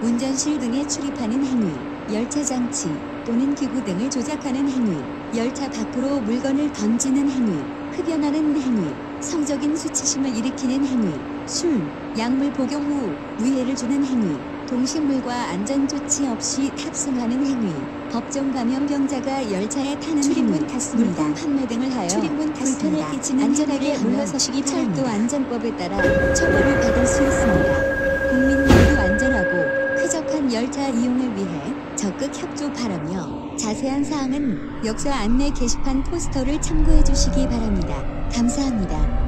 운전실 등에 출입하는 행위, 열차 장치 또는 기구 등을 조작하는 행위, 열차 밖으로 물건을 던지는 행위, 흡연하는 행위, 성적인 수치심을 일으키는 행위, 술, 약물 복용 후 위해를 주는 행위, 동식물과 안전조치 없이 탑승하는 행위, 법정 감염병자가 열차에 타는 출입문 행위, 탔습니다. 물품 판매 등을 하여 출입문 불편을. 끼치는 안전하게 물러서시기 철도. 안전법에 따라 처벌을 받을 수 있습니다. 협조 바라며 자세한 사항은 역사 안내 게시판 포스터를 참고해 주시기 바랍니다. 감사합니다.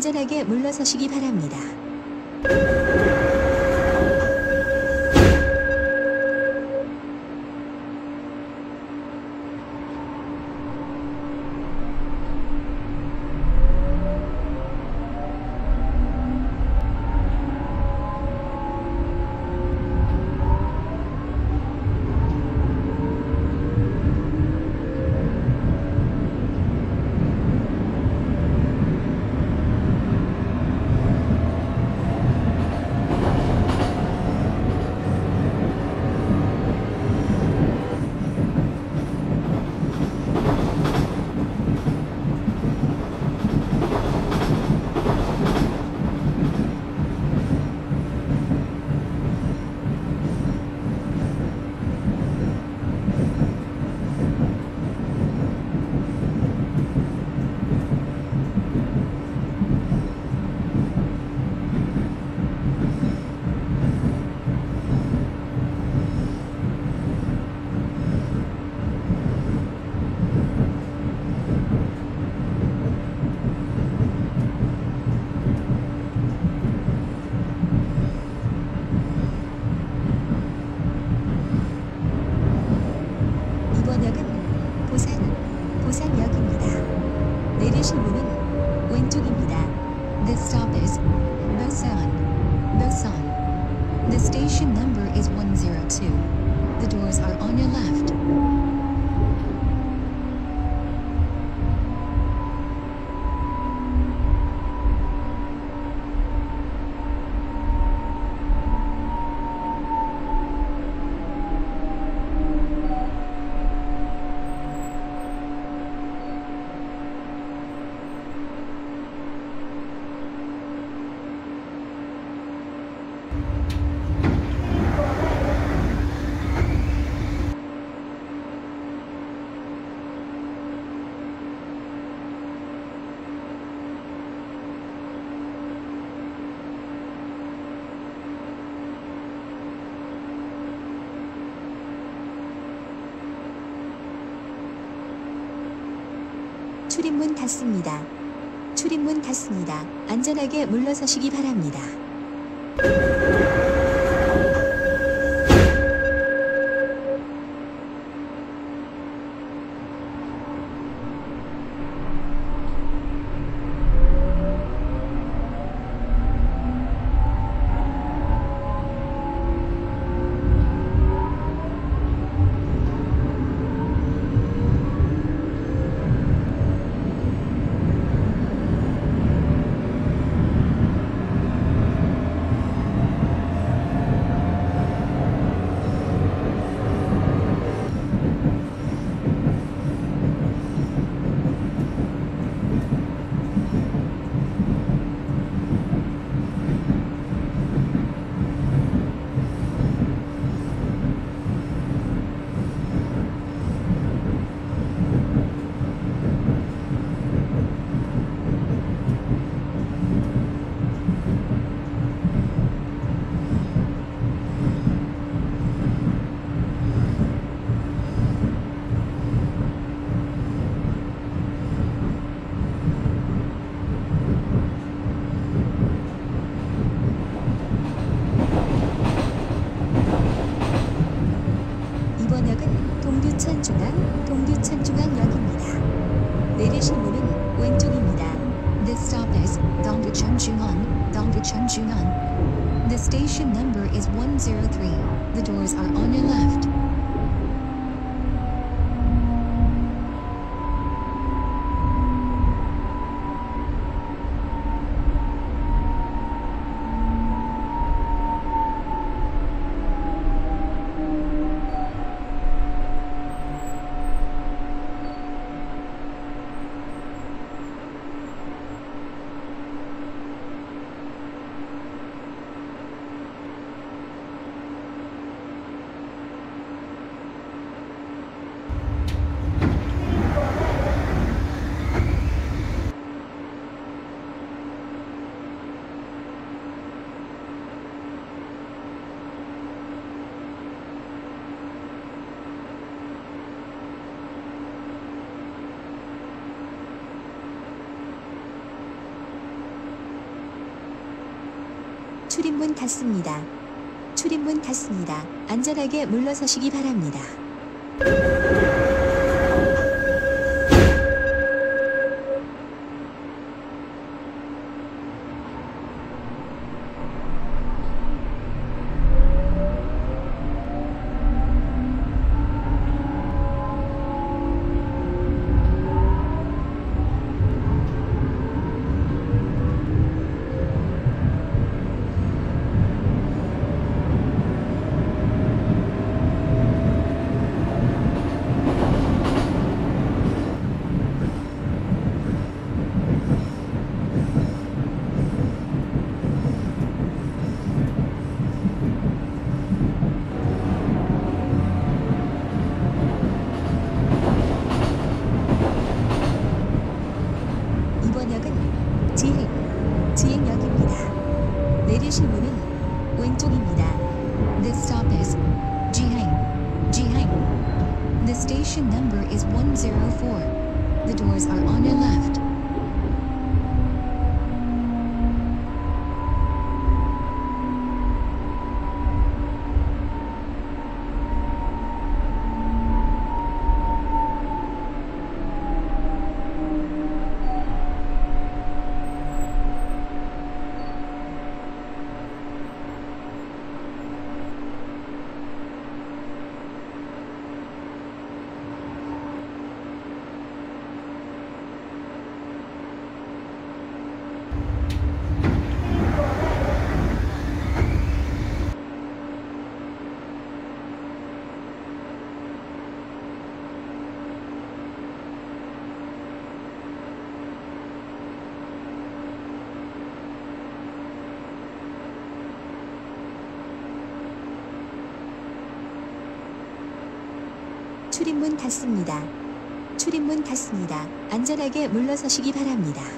안전하게 물러서시기 바랍니다. 닫습니다. 출입문 닫습니다. 안전하게 물러서시기 바랍니다. 출입문 닫습니다. 출입문 닫습니다. 안전하게 물러서시기 바랍니다. 출입문 닫습니다. 출입문 닫습니다. 안전하게 물러서시기 바랍니다.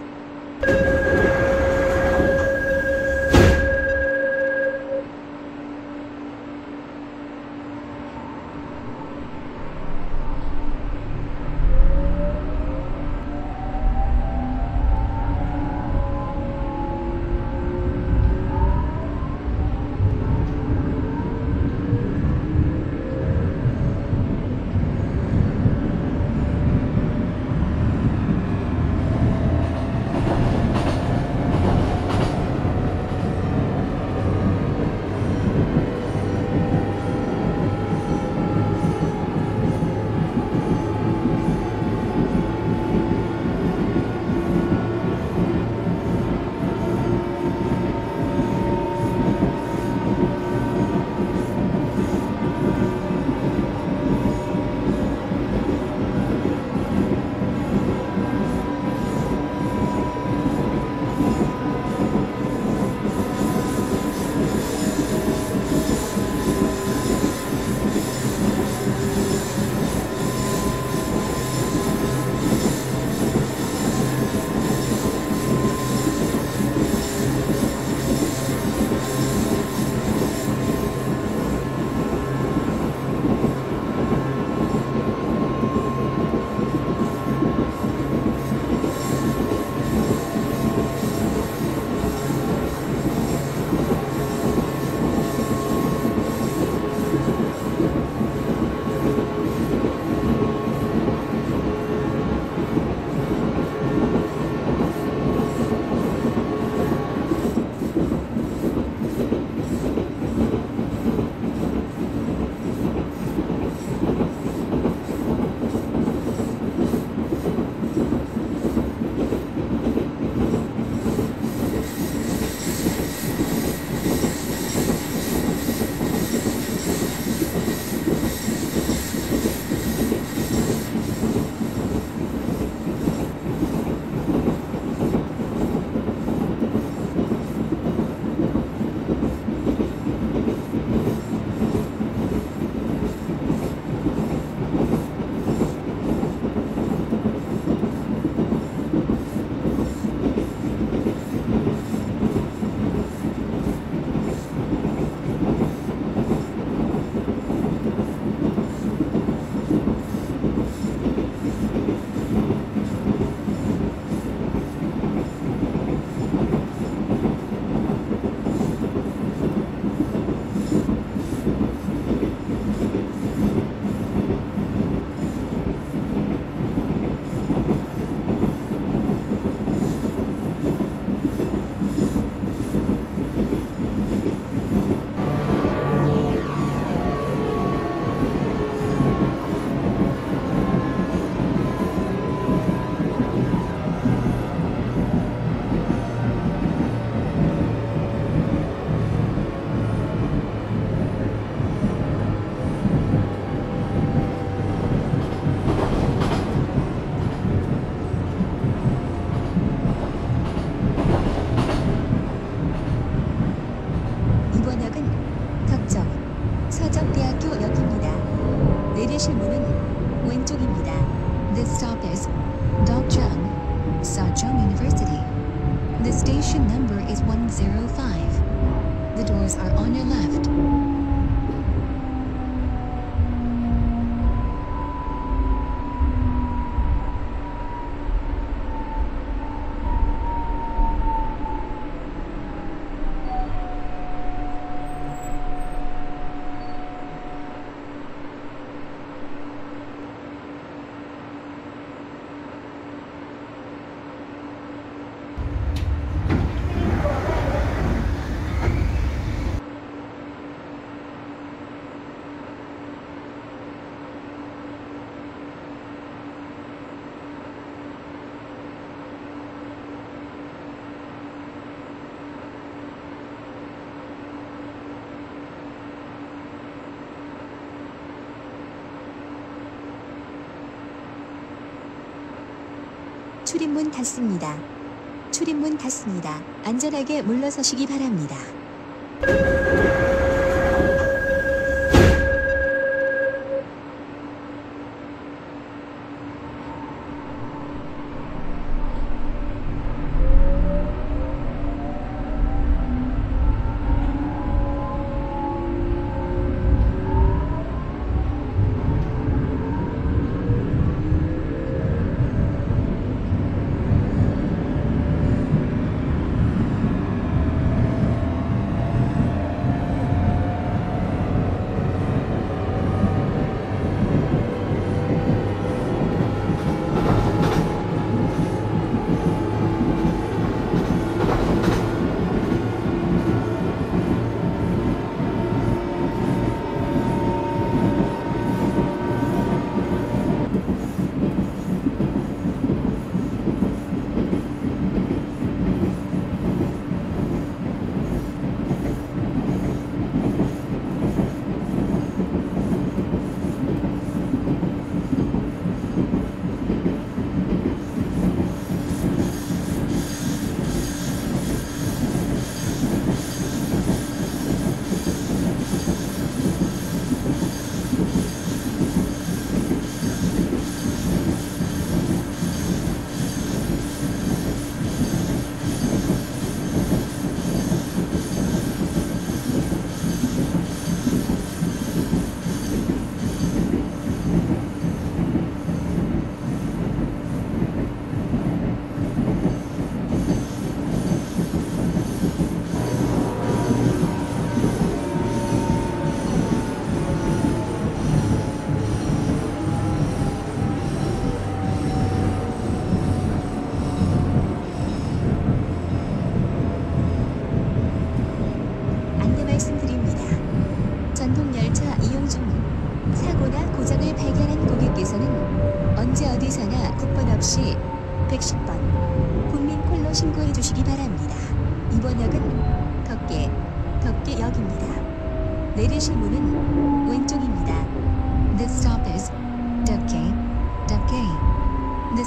출입문 닫습니다. 출입문 닫습니다. 안전하게 물러서시기 바랍니다.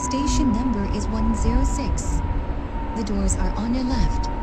Station number is 106. The doors are on your left.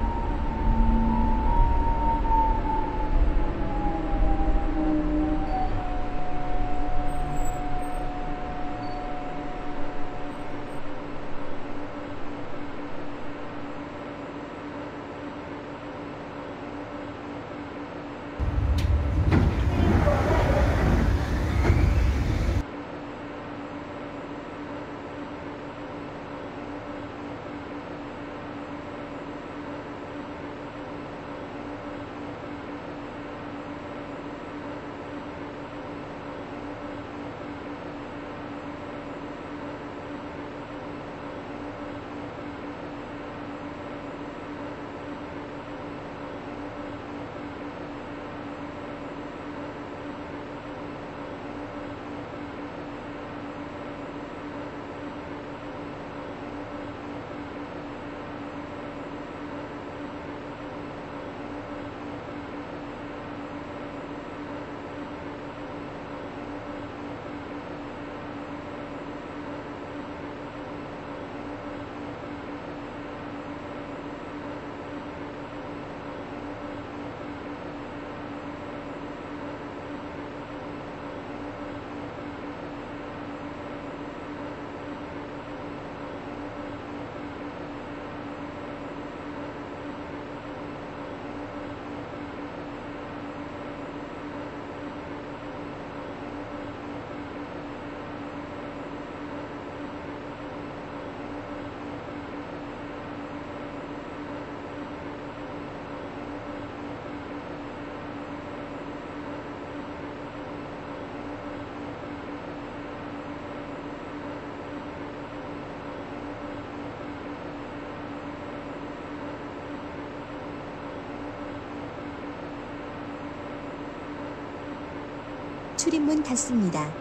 출입문 닫습니다.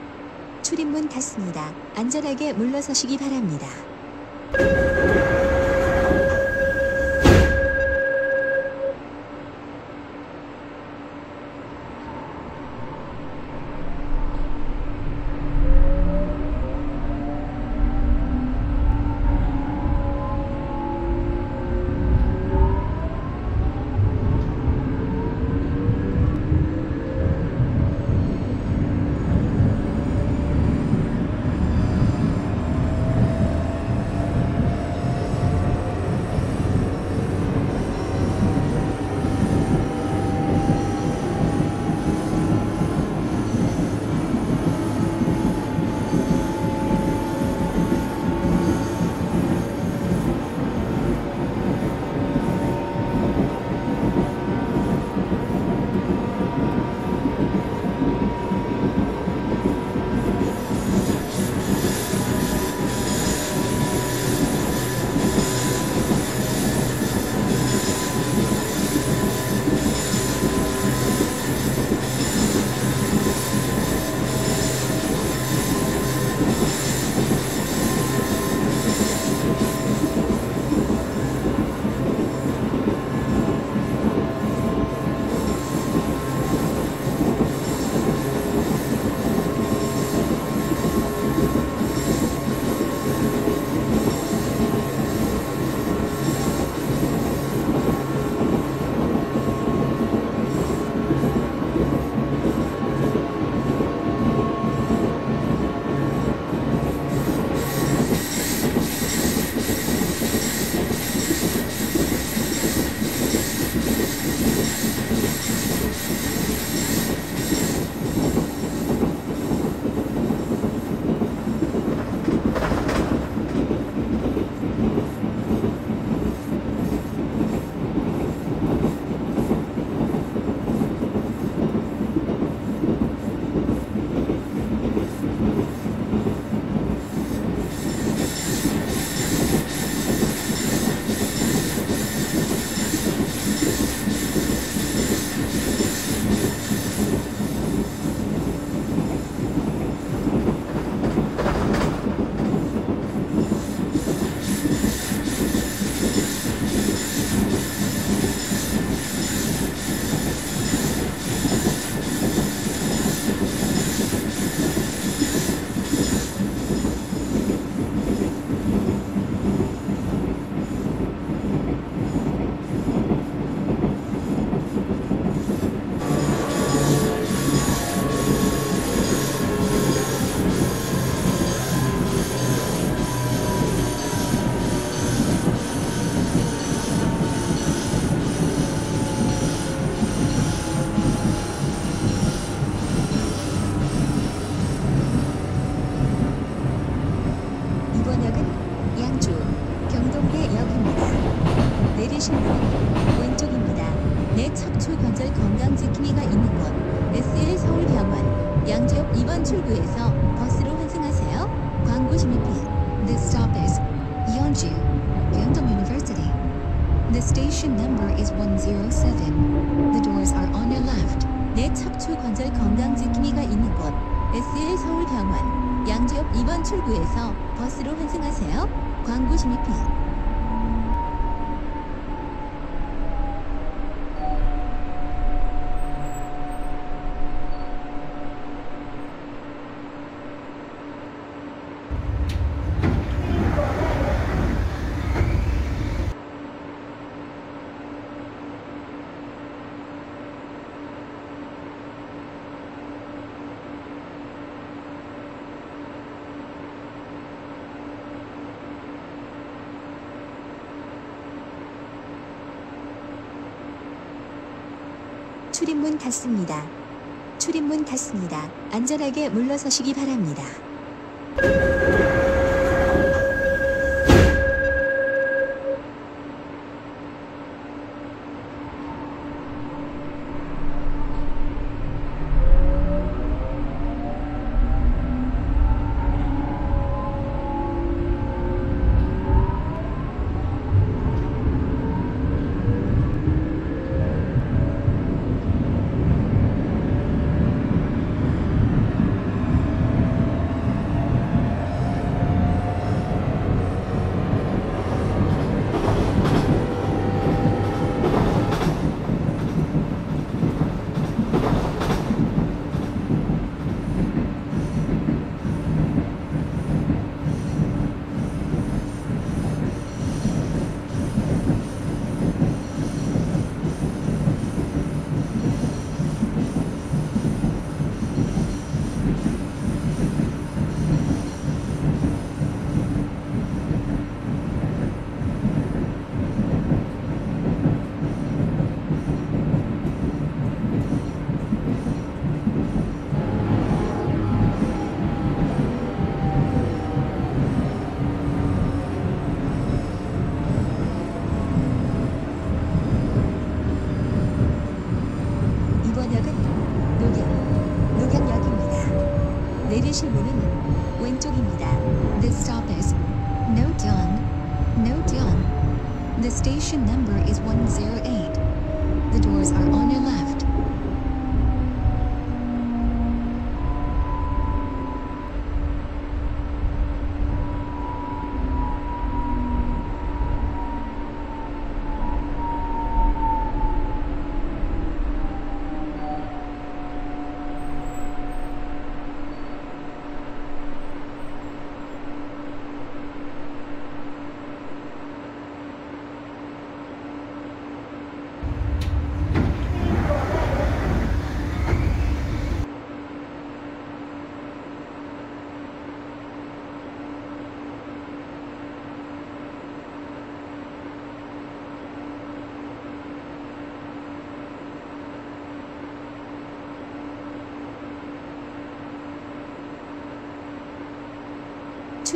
출입문 닫습니다. 안전하게 물러서시기 바랍니다. 출입문 닫습니다. 출입문 닫습니다. 안전하게 물러서시기 바랍니다.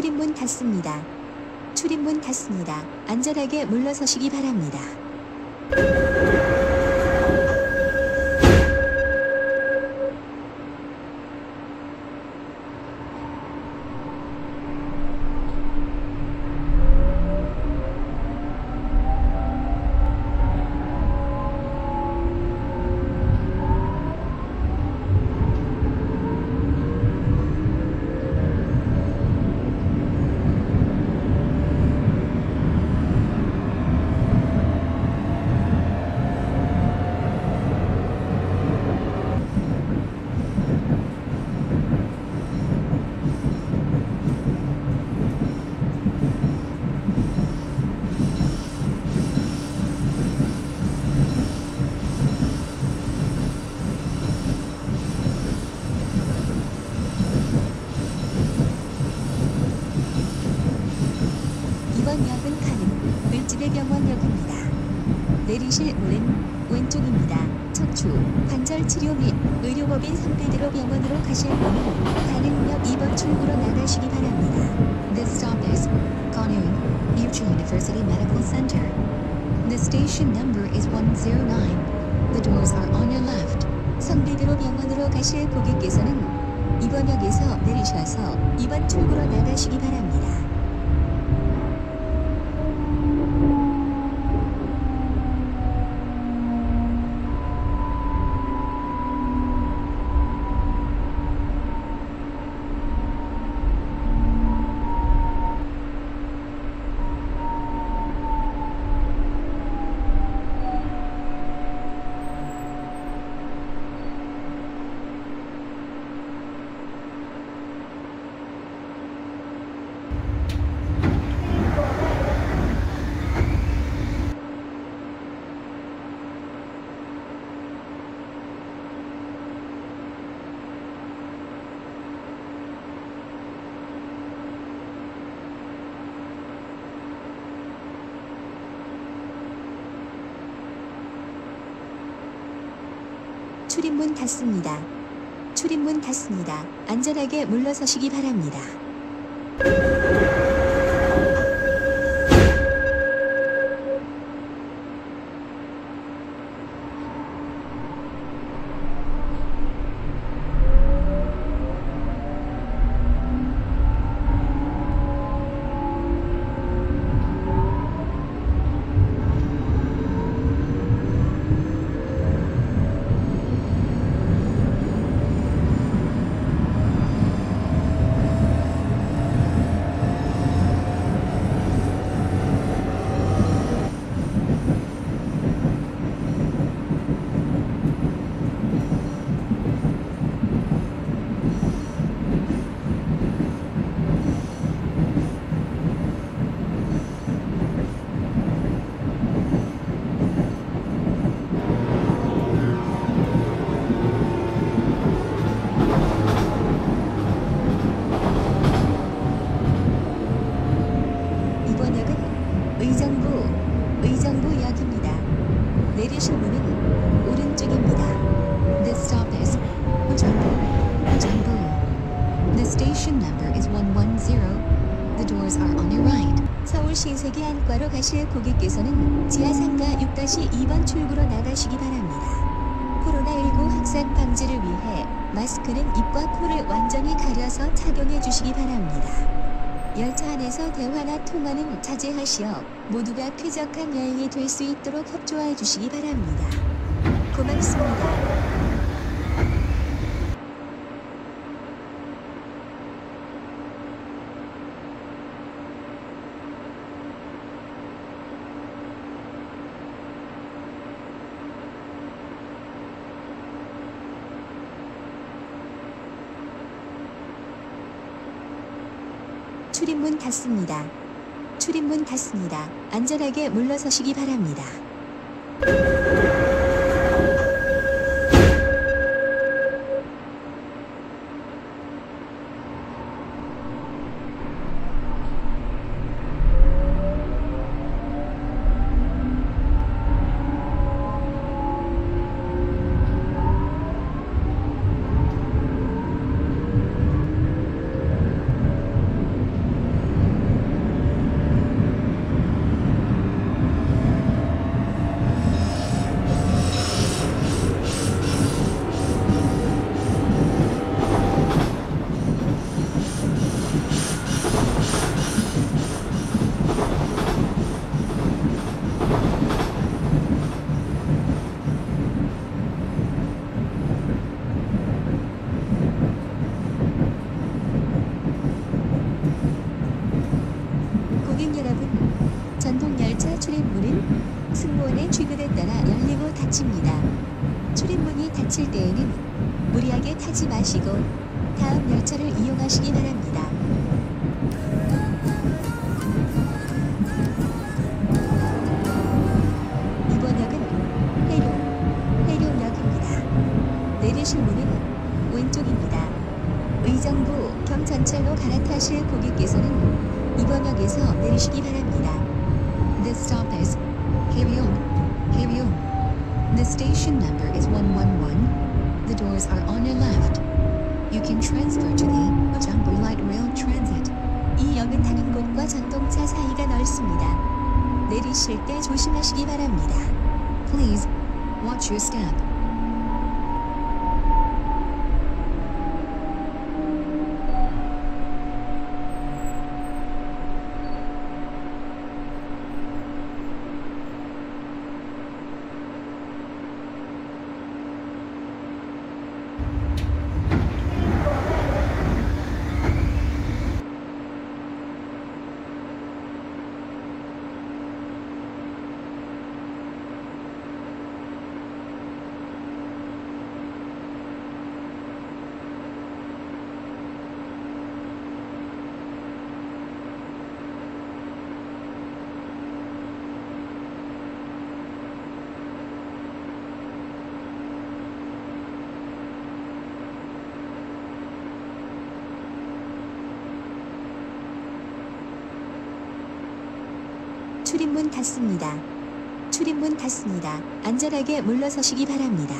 출입문 닫습니다. 출입문 닫습니다. 안전하게 물러서시기 바랍니다. 시 오른 왼쪽입니다. 척추, 관절 치료 및 의료법인 선배대로 병원으로 가실 분은 가능역 2번 출구로 나가시기 바랍니다. This stop is Ganyang, Mutual University Medical Center. The station number is 109. The doors are on your left. 선배대로 병원으로 가실 고객께서는 이번역에서 내리셔서 2번 출구로 나가시기 바랍니다. 안전하게 물러서시기 바랍니다. 이번 역은 의정부, 의정부역입니다. 내리실 문은 오른쪽입니다. This stop is 의정부, 의정부. The station number is 110. The doors are on your right. 서울 신세계 안과로 가실 고객께서는 지하상가 6-2번 출구로 나가시기 바랍니다. 코로나19 확산 방지를 위해 마스크는 입과 코를 완전히 가려서 착용해 주시기 바랍니다. 열차 안에서 대화나 통화는 자제하시어 모두가 쾌적한 여행이 될 수 있도록 협조해 주시기 바랍니다. 고맙습니다. 출입문 닫습니다. 출입문 닫습니다. 안전하게 물러서시기 바랍니다. station number is 111. The doors are on your left. You can transfer to the Jumbo Light Rail Transit. 이 역은 타는 곳과 전동차 사이가 넓습니다. 내리실 때 조심하시기 바랍니다. Please watch your step. 출입문 닫습니다. 출입문 닫습니다. 안전하게 물러서시기 바랍니다.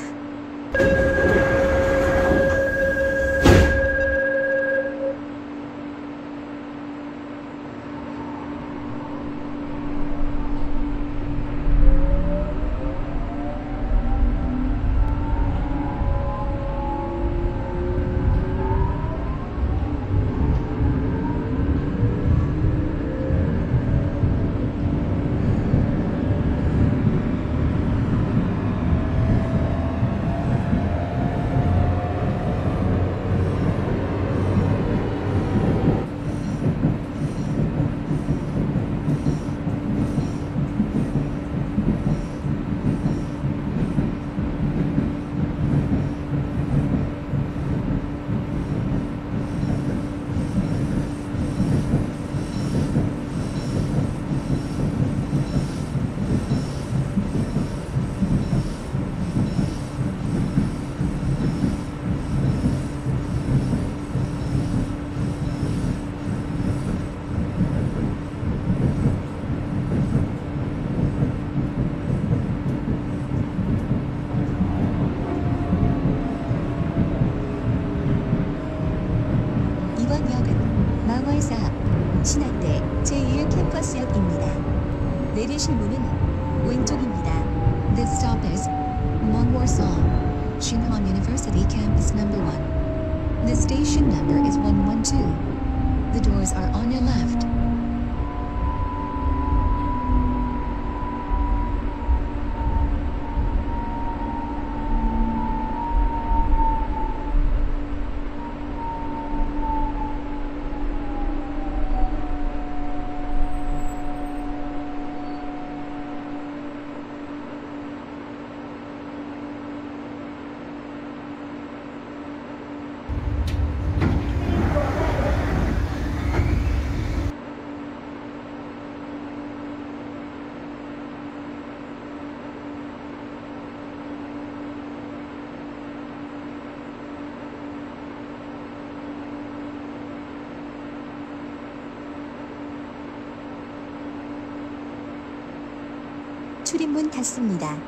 출입문 닫습니다.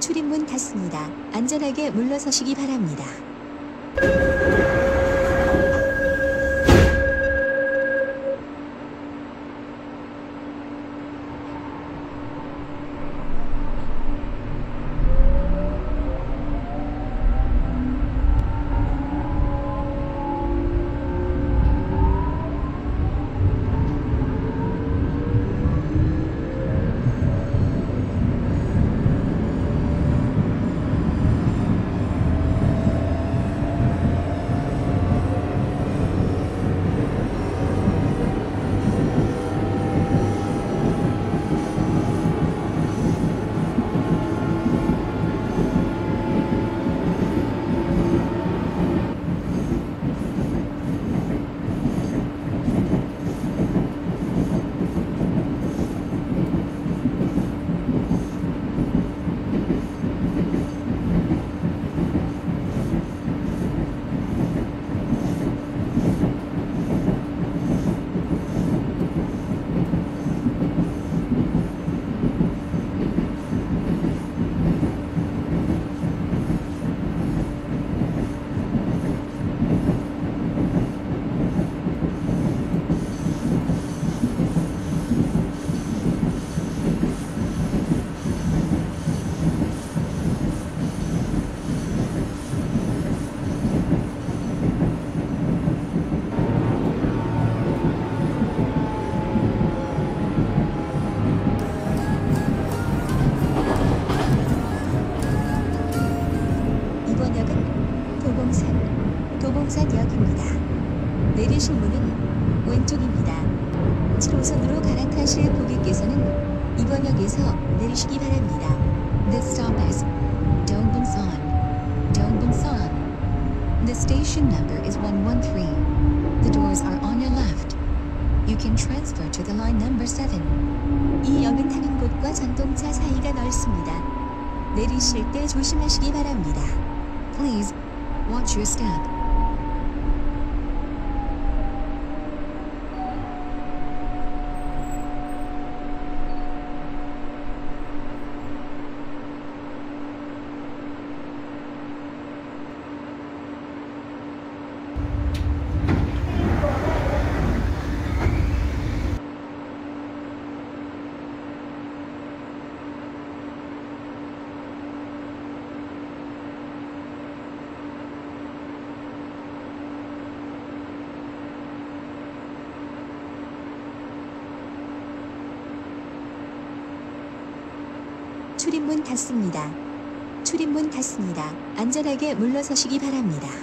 출입문 닫습니다. 안전하게 물러서시기 바랍니다. 닫습니다. 출입문 닫습니다. 안전하게 물러서시기 바랍니다.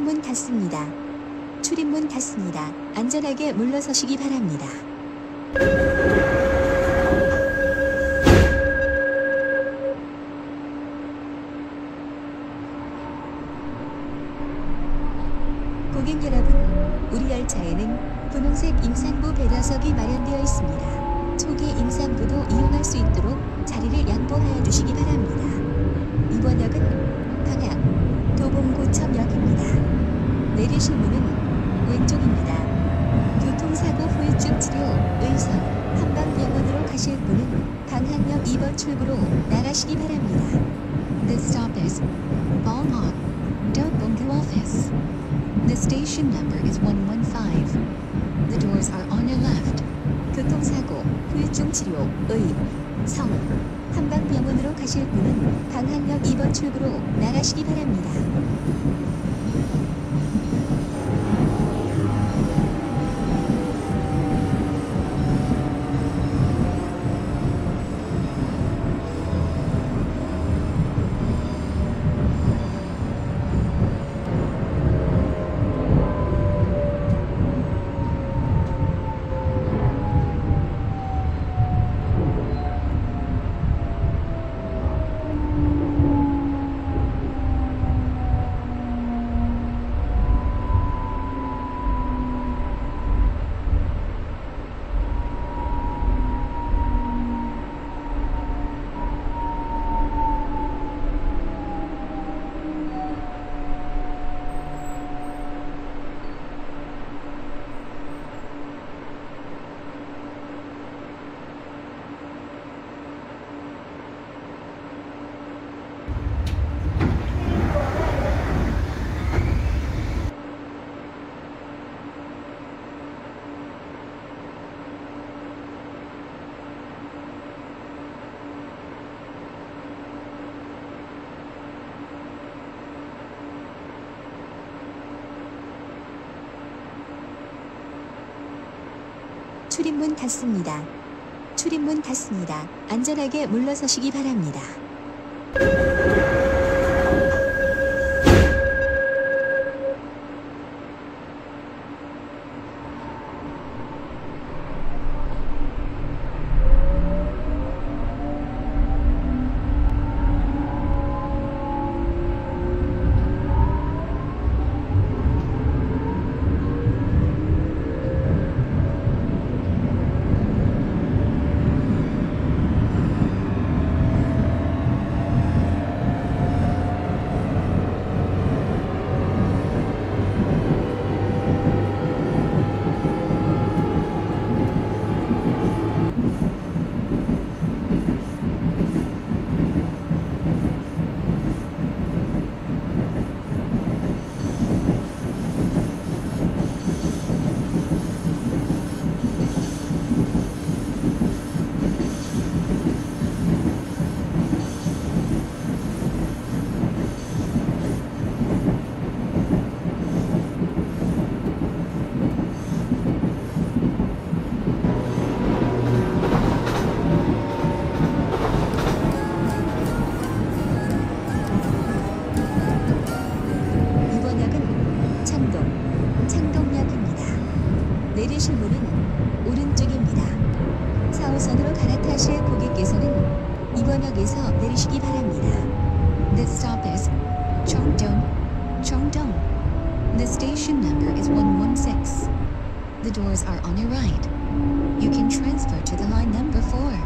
출입문 닫습니다. 출입문 닫습니다. 안전하게 물러서시기 바랍니다. 출입문 닫습니다. 출입문 닫습니다. 안전하게 물러서시기 바랍니다. Cheongdong, Cheongdong. The station number is 116. The doors are on your right. You can transfer to the line number 4.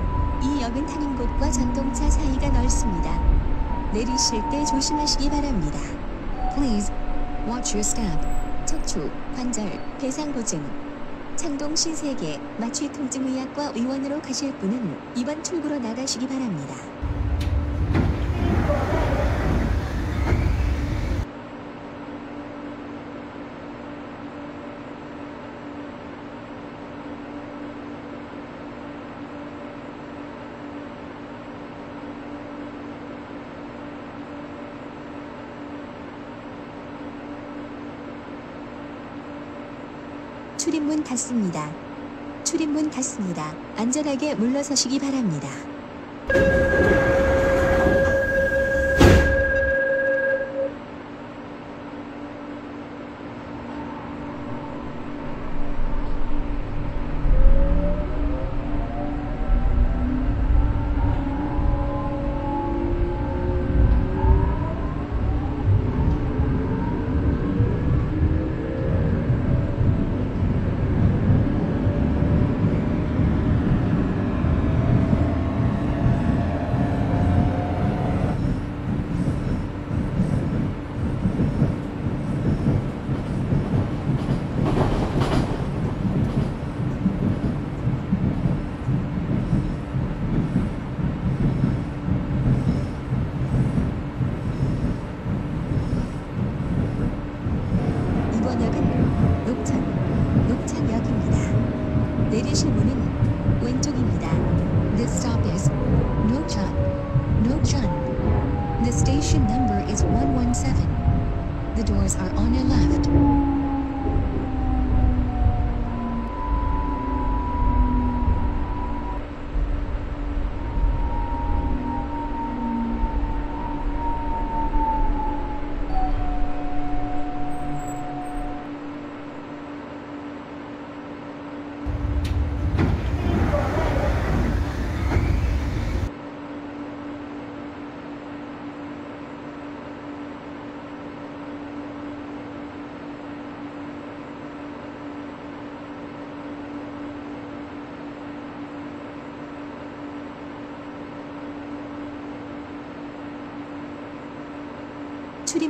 이 역은 타는 곳과 전동차 사이가 넓습니다. 내리실 때 조심하시기 바랍니다. Please watch your step. 척추, 관절, 배상 보증. 창동 신세계 마취 통증의학과 의원으로 가실 분은 이번 출구로 나가시기 바랍니다. 닫습니다. 출입문 닫습니다. 안전하게 물러서시기 바랍니다.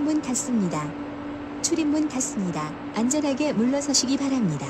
출입문 닫습니다. 출입문 닫습니다. 안전하게 물러서시기 바랍니다.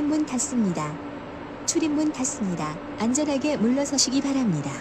출입문 닫습니다. 출입문 닫습니다. 안전하게 물러서시기 바랍니다.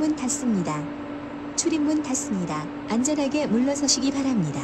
출입문 닫습니다. 출입문 닫습니다. 안전하게 물러서시기 바랍니다.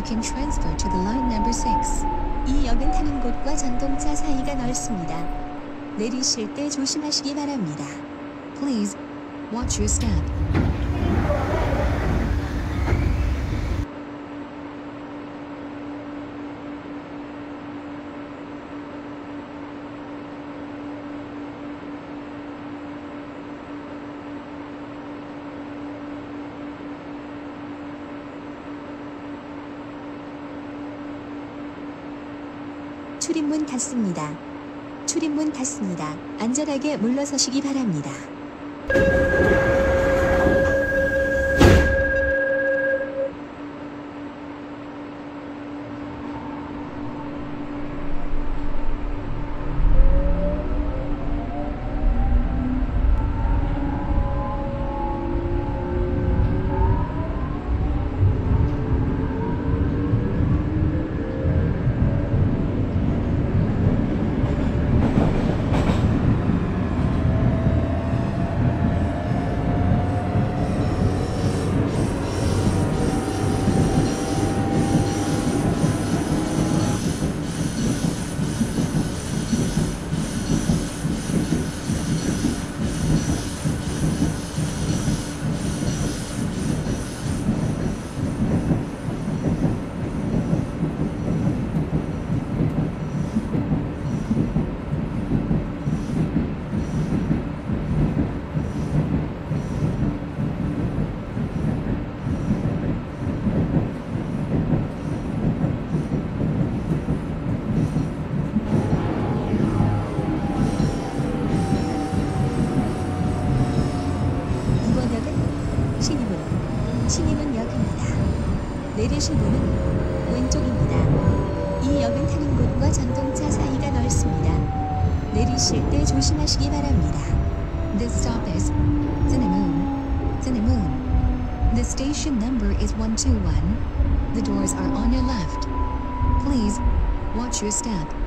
You can transfer to the line number 6. 이 역은 타는 곳과 전동차 사이가 넓습니다. 내리실 때 조심하시기 바랍니다. Please watch your step. 출입문 닫습니다. 출입문 닫습니다. 안전하게 물러서시기 바랍니다. step.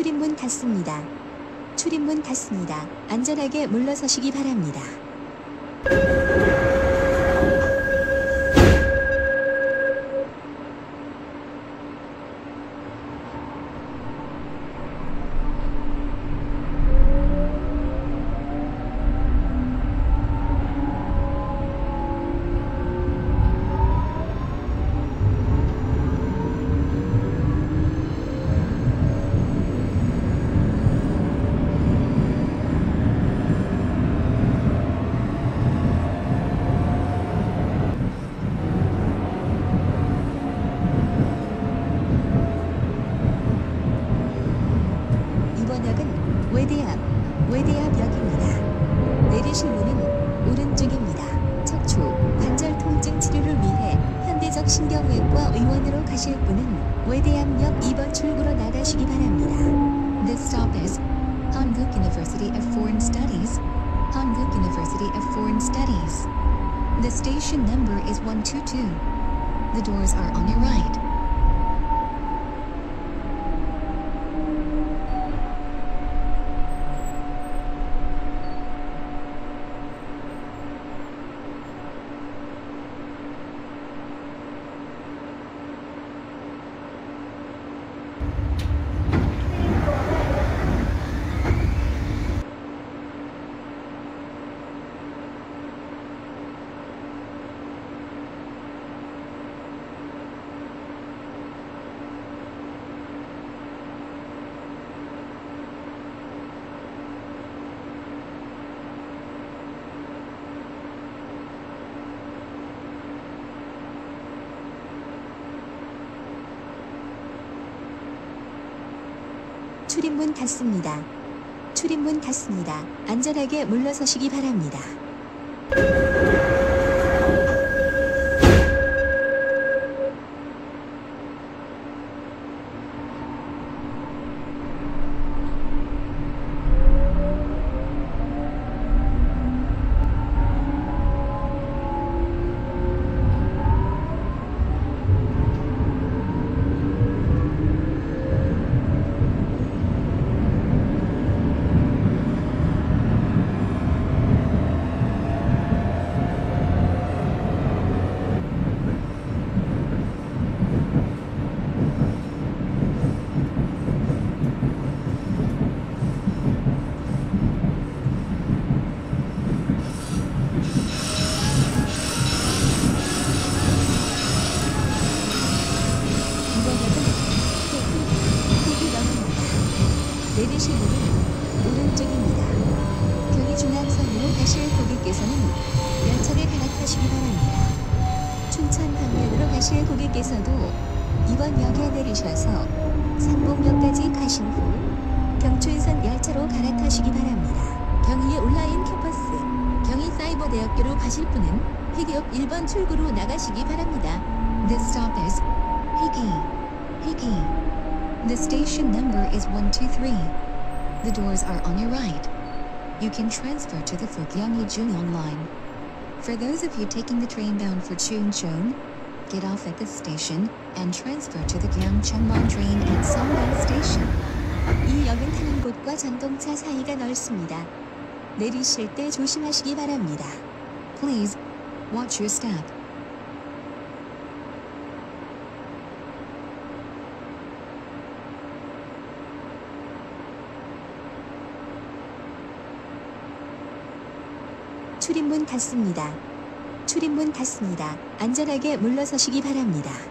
출입문 닫습니다. 출입문 닫습니다. 안전하게 물러서시기 바랍니다. 출입문 닫습니다. 출입문 닫습니다. 안전하게 물러서시기 바랍니다. The doors are on your right. You can transfer to the Fukyangi Junyong line. For those of you taking the train bound for Chuncheon, get off at this station and transfer to the Gyeongchangwon train at Songdan Station. 이 역은 타는 곳과 전동차 사이가 넓습니다. 내리실 때 조심하시기 바랍니다. Please watch your step. 닫습니다. 출입문 닫습니다. 안전하게 물러서시기 바랍니다.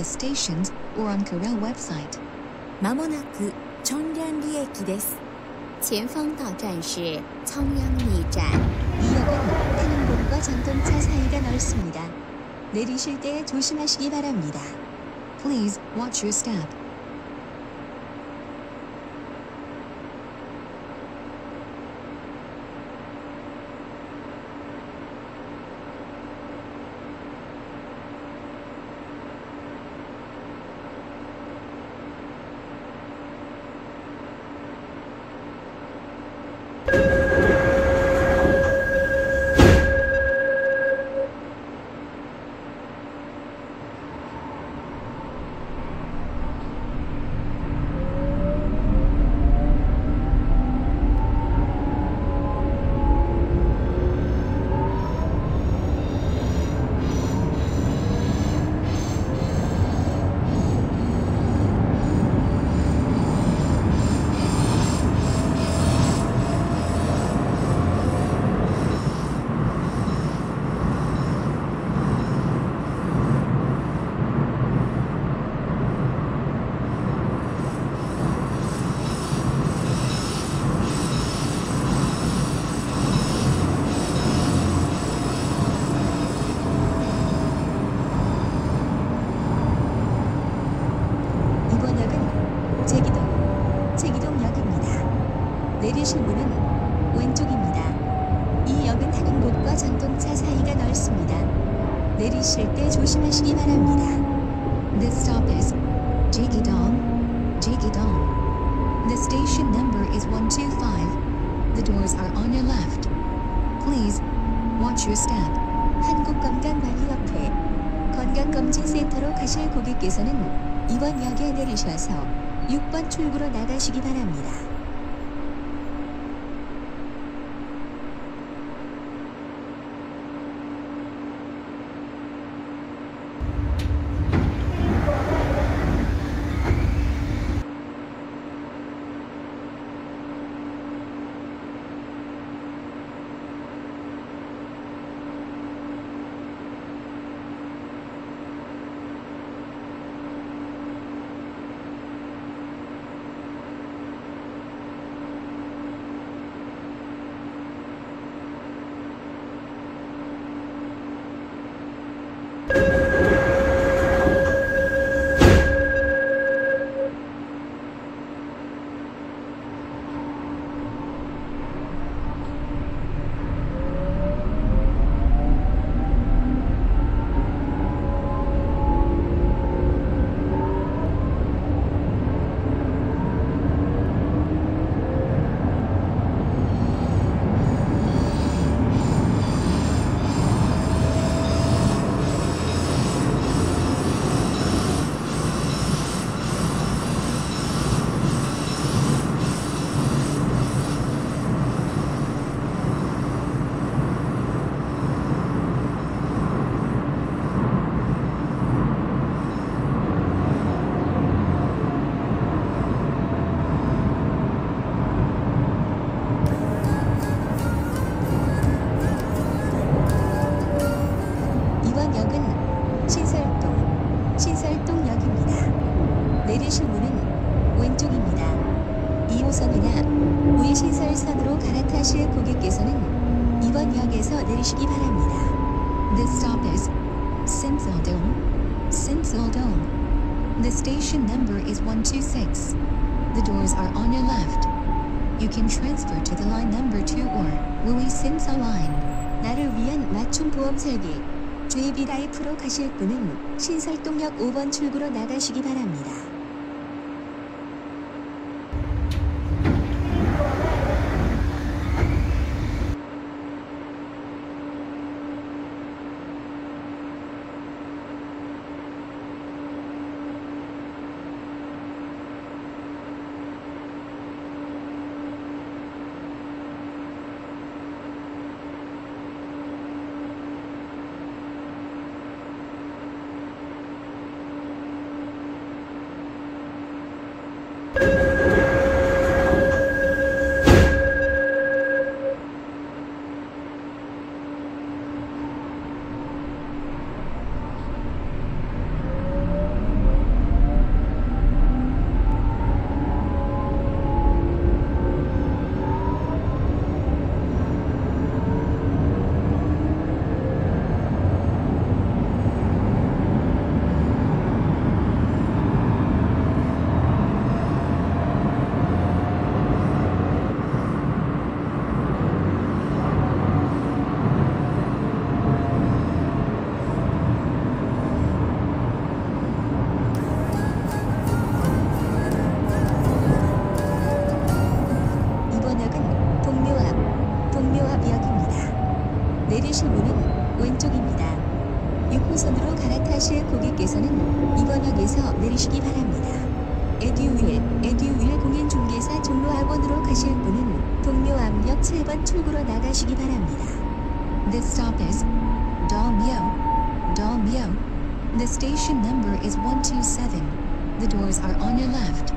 the stations or on Kurel website. まもなくチョンリャンリ駅です。前方到站是청량리站。이역은탄릉동과전동차사이가넓습니다 내리실 때 조심하시기 바랍니다. Please watch your step. 내리셔서 6번 출구로 나가시기 바랍니다. 가실 분은 신설동역 5번 출구로 나가시기 바랍니다. Station number is 127. The doors are on your left.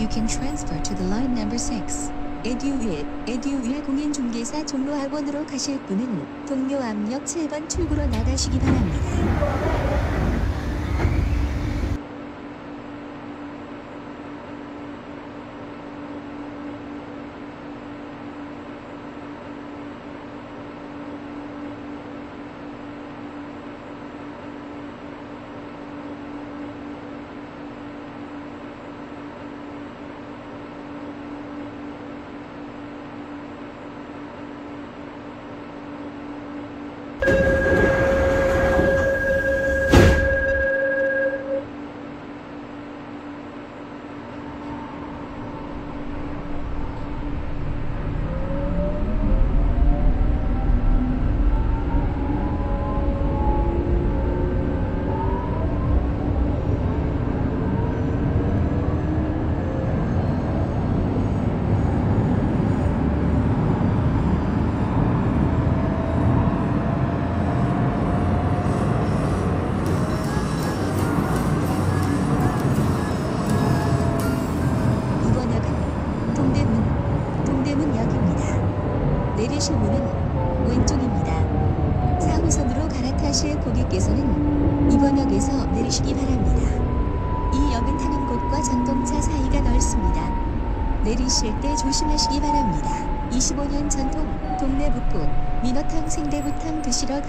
You can transfer to the line number 6. 에듀윌, 에듀윌 공인중개사 종로학원으로 가실 분은 동묘암역 7번 출구로 나가시기 바랍니다.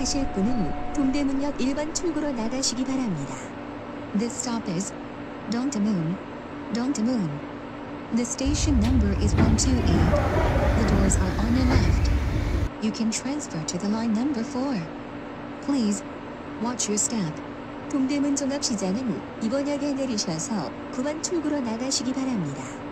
가실 분은 동대문역 1번 출구로 나가시기 바랍니다. This stop is Dongdaemun, Dongdaemun. The station number is 128. The doors are on your left. You can transfer to the line number 4. Please watch your step. 동대문 종합시장은 이번 역에 내리셔서 9번 출구로 나가시기 바랍니다.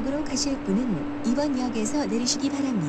북으로 가실 분은 이번 역에서 내리시기 바랍니다.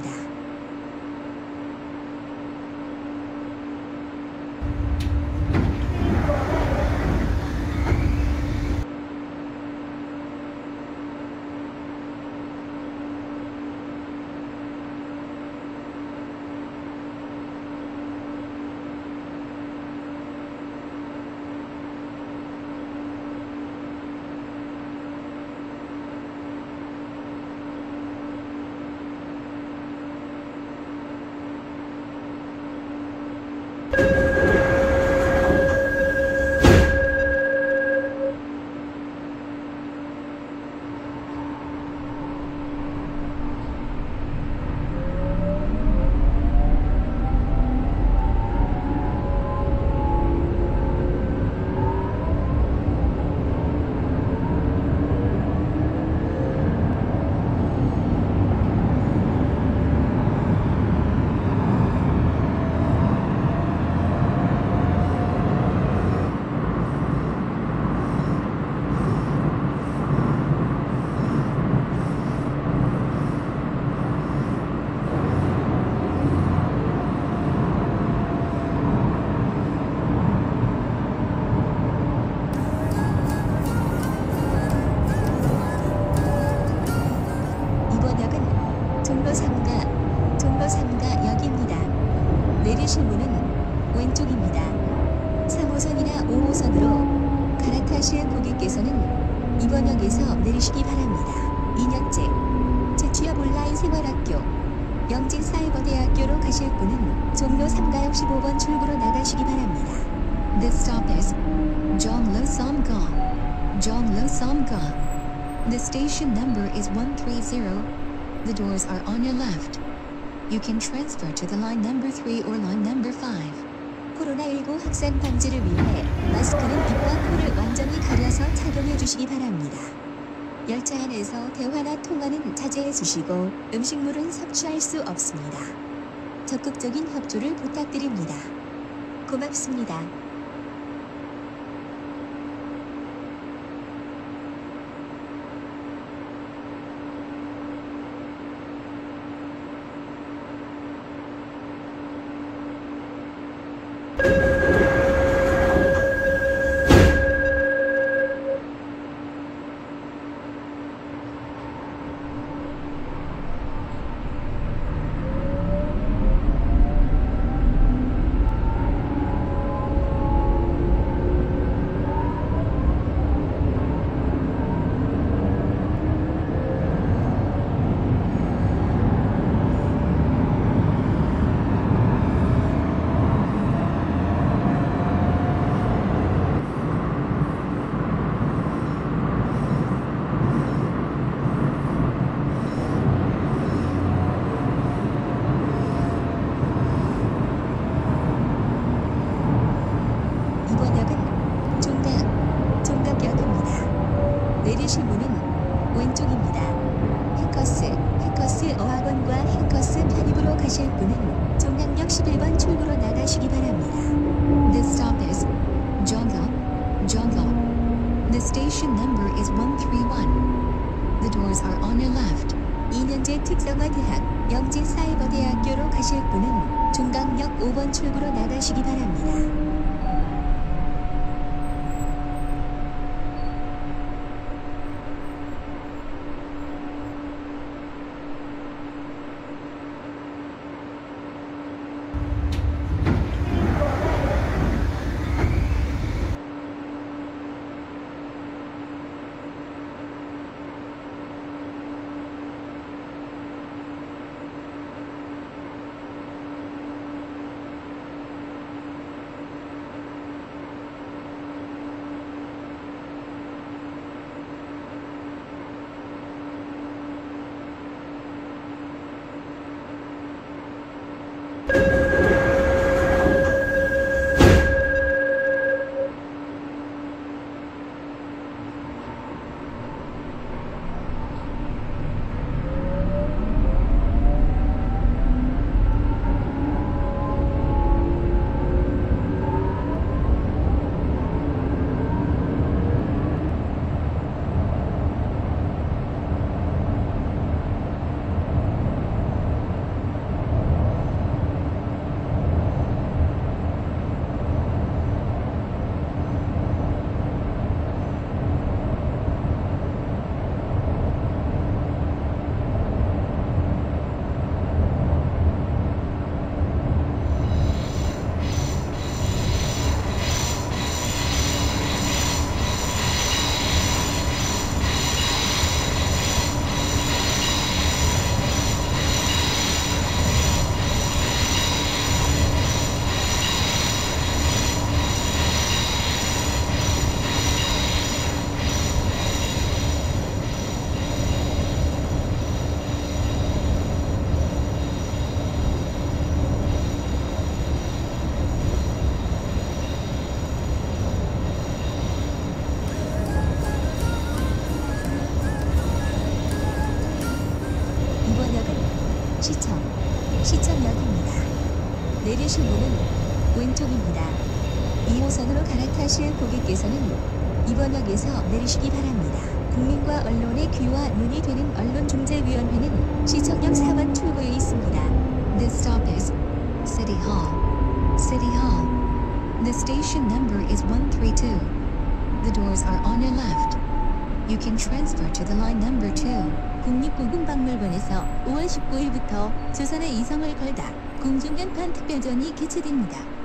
the doors are on your left. You can transfer to the line number 3 or line number 5. 코로나19 확산 방지를 위해 마스크는 입과 코를 완전히 가려서 착용해 주시기 바랍니다. 열차 안에서 대화나 통화는 자제해 주시고 음식물은 섭취할 수 없습니다. 적극적인 협조를 부탁드립니다. 고맙습니다. 내리시기 바랍니다. 국민과 언론의 귀와 눈이 되는 언론중재위원회는 시청역 4번 출구에 있습니다. This stop is City Hall. City Hall. The station number is 132. The doors are on your left. You can transfer to the line number 2. 국립고궁박물관에서 5월 19일부터 조선의 이성을 걸다 공중연판 특별전이 개최됩니다.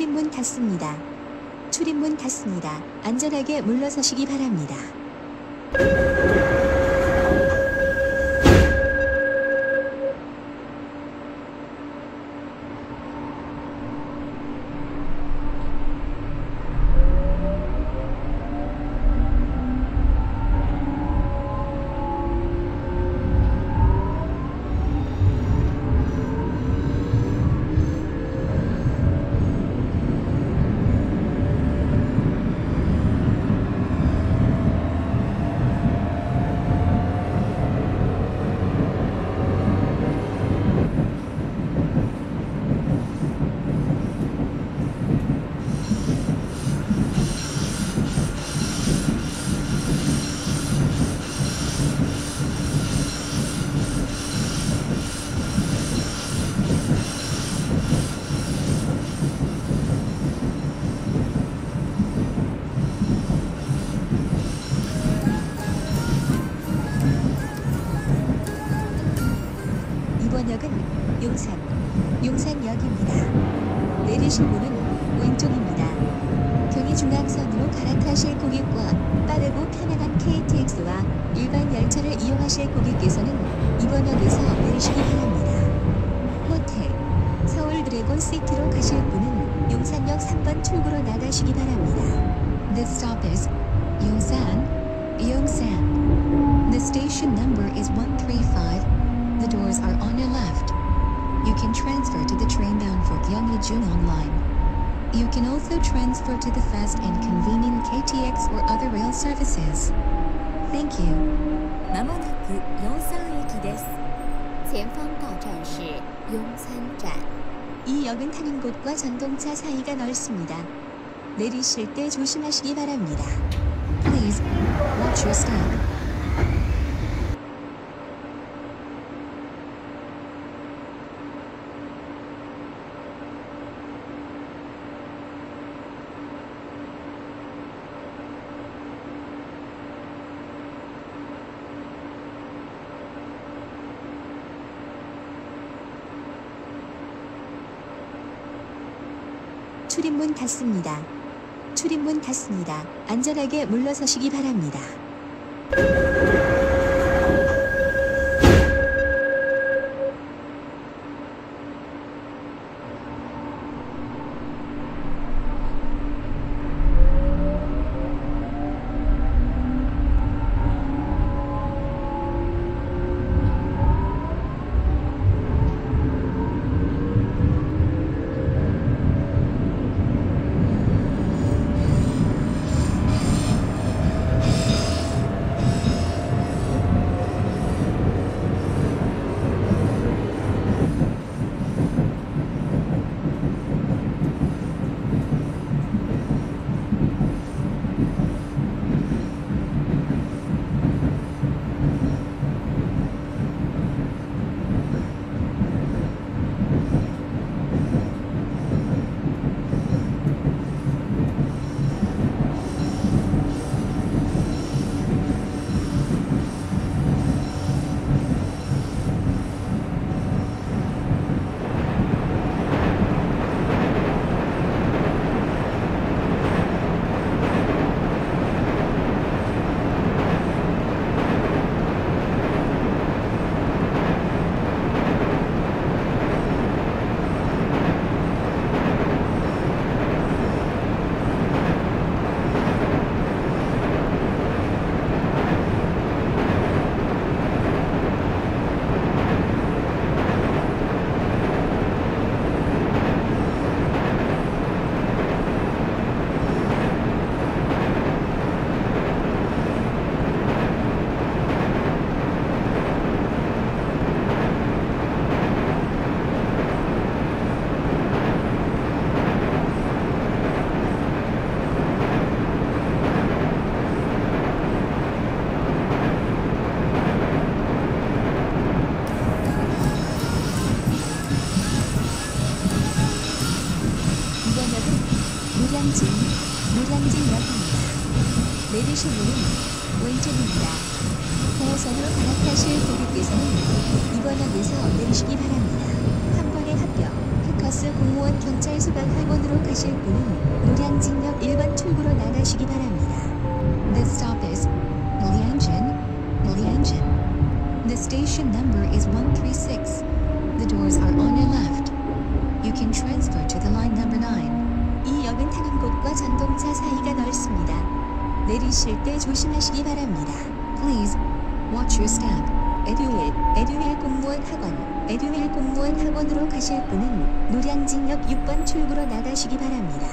출입문 닫습니다. 출입문 닫습니다. 안전하게 물러서시기 바랍니다. services. Thank you. まもなく四山駅です前方到站是雍山站 이 역은 타는 곳과 전동차 사이가 넓습니다. 내리실 때 조심하시기 바랍니다. Please watch your step. 출입문 닫습니다. 출입문 닫습니다. 안전하게 물러서시기 바랍니다. 노량진역 6번 출구로 나가시기 바랍니다.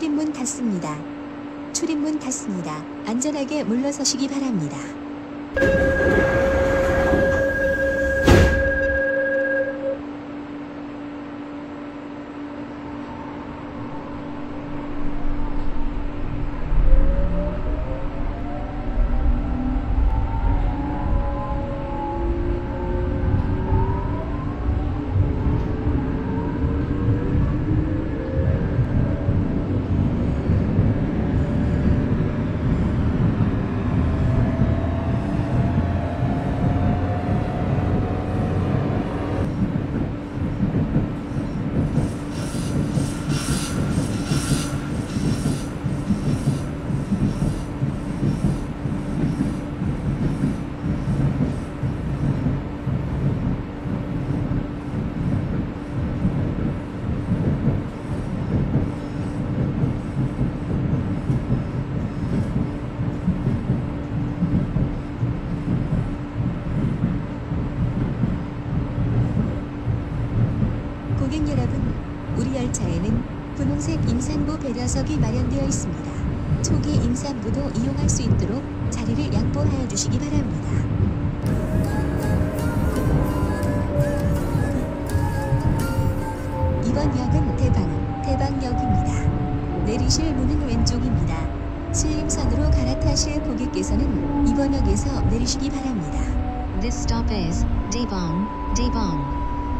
출입문 닫습니다. 출입문 닫습니다. 안전하게 물러서시기 바랍니다. 고객 여러분, 우리 열차에는 분홍색 배려석이 마련되어 있습니다. 초기 임산부도 이용할 수 있도록 자리를 양보하여 주시기 바랍니다. 이번 역은 대방, 대방역입니다. 내리실 문은 왼쪽입니다. 신림선으로 갈아타실 고객께서는 이번 역에서 내리시기 바랍니다. This stop is Debong, Debong.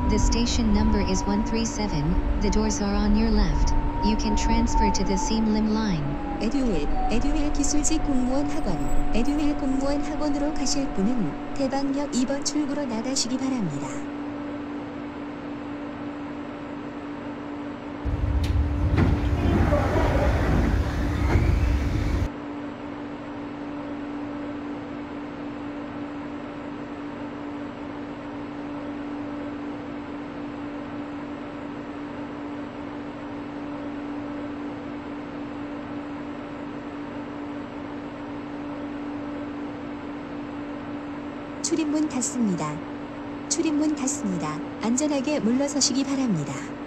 The station number is 137. The doors are on your left. You can transfer to the Seamlim line. 에듀윌, 에듀윌 기술직 공무원 학원, 에듀윌 공무원 학원으로 가실 분은 대방역 2번 출구로 나가시기 바랍니다. 출입문 닫습니다. 출입문 닫습니다. 안전하게 물러서시기 바랍니다.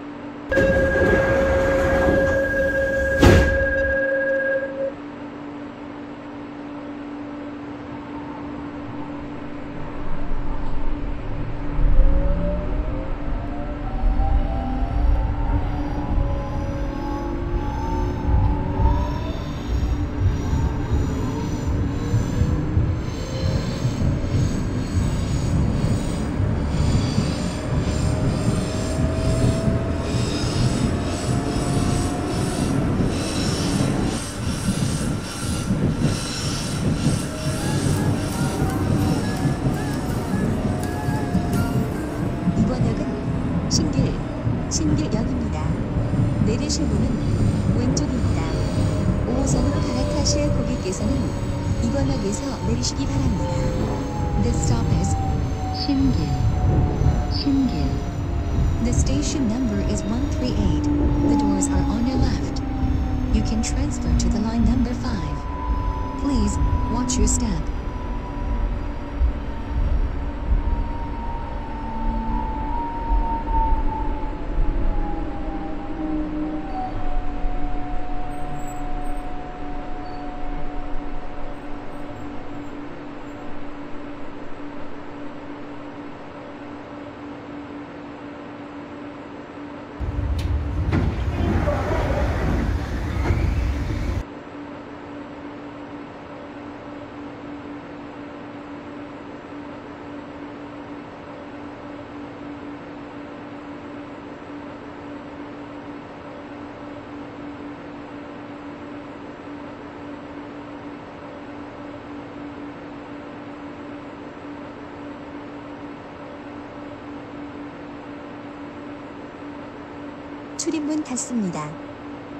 닫습니다.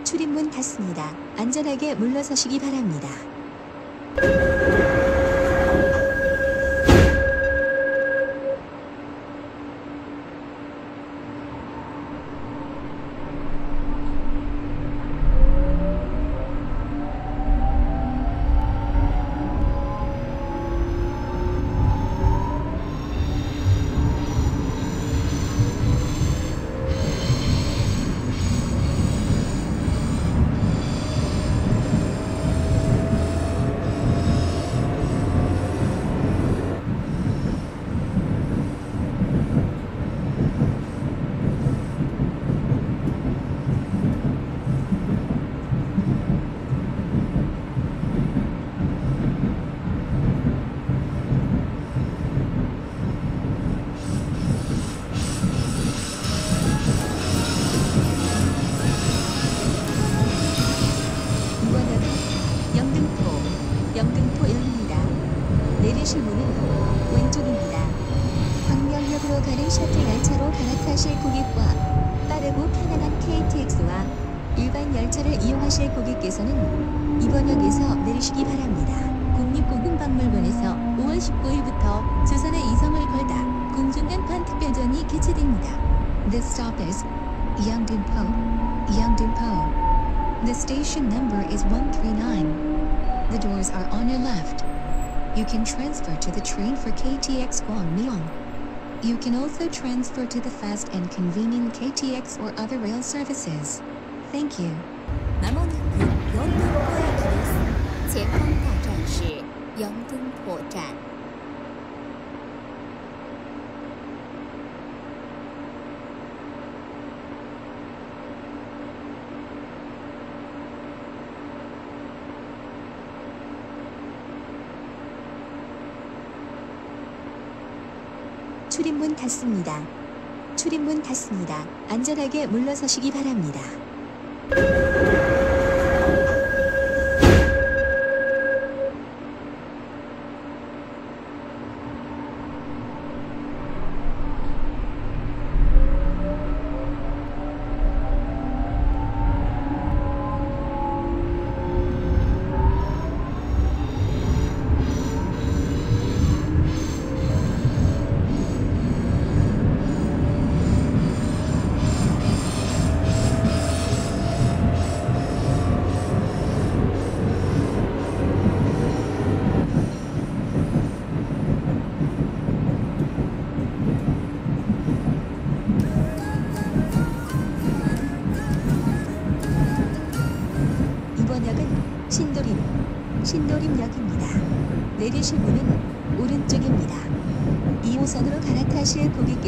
출입문 닫습니다. 안전하게 물러서시기 바랍니다. 내리실 문은 왼쪽입니다. 광명역으로 가는 셔틀 열차로 갈아타실 고객과 빠르고 편안한 KTX와 일반 열차를 이용하실 고객께서는 이번 역에서 내리시기 바랍니다. 국립고궁박물관에서 5월 19일부터 조선의 이성을 걸다 공중간판 특별전이 개최됩니다. This stop is Yeongdeunpo, Yeongdeunpo. The station number is 139. The doors are on your left. You can transfer to the train for KTX Guangmyeong. You can also transfer to the fast and convenient KTX or other rail services. Thank you. 그 닫습니다. 출입문 닫습니다. 안전하게 물러서시기 바랍니다.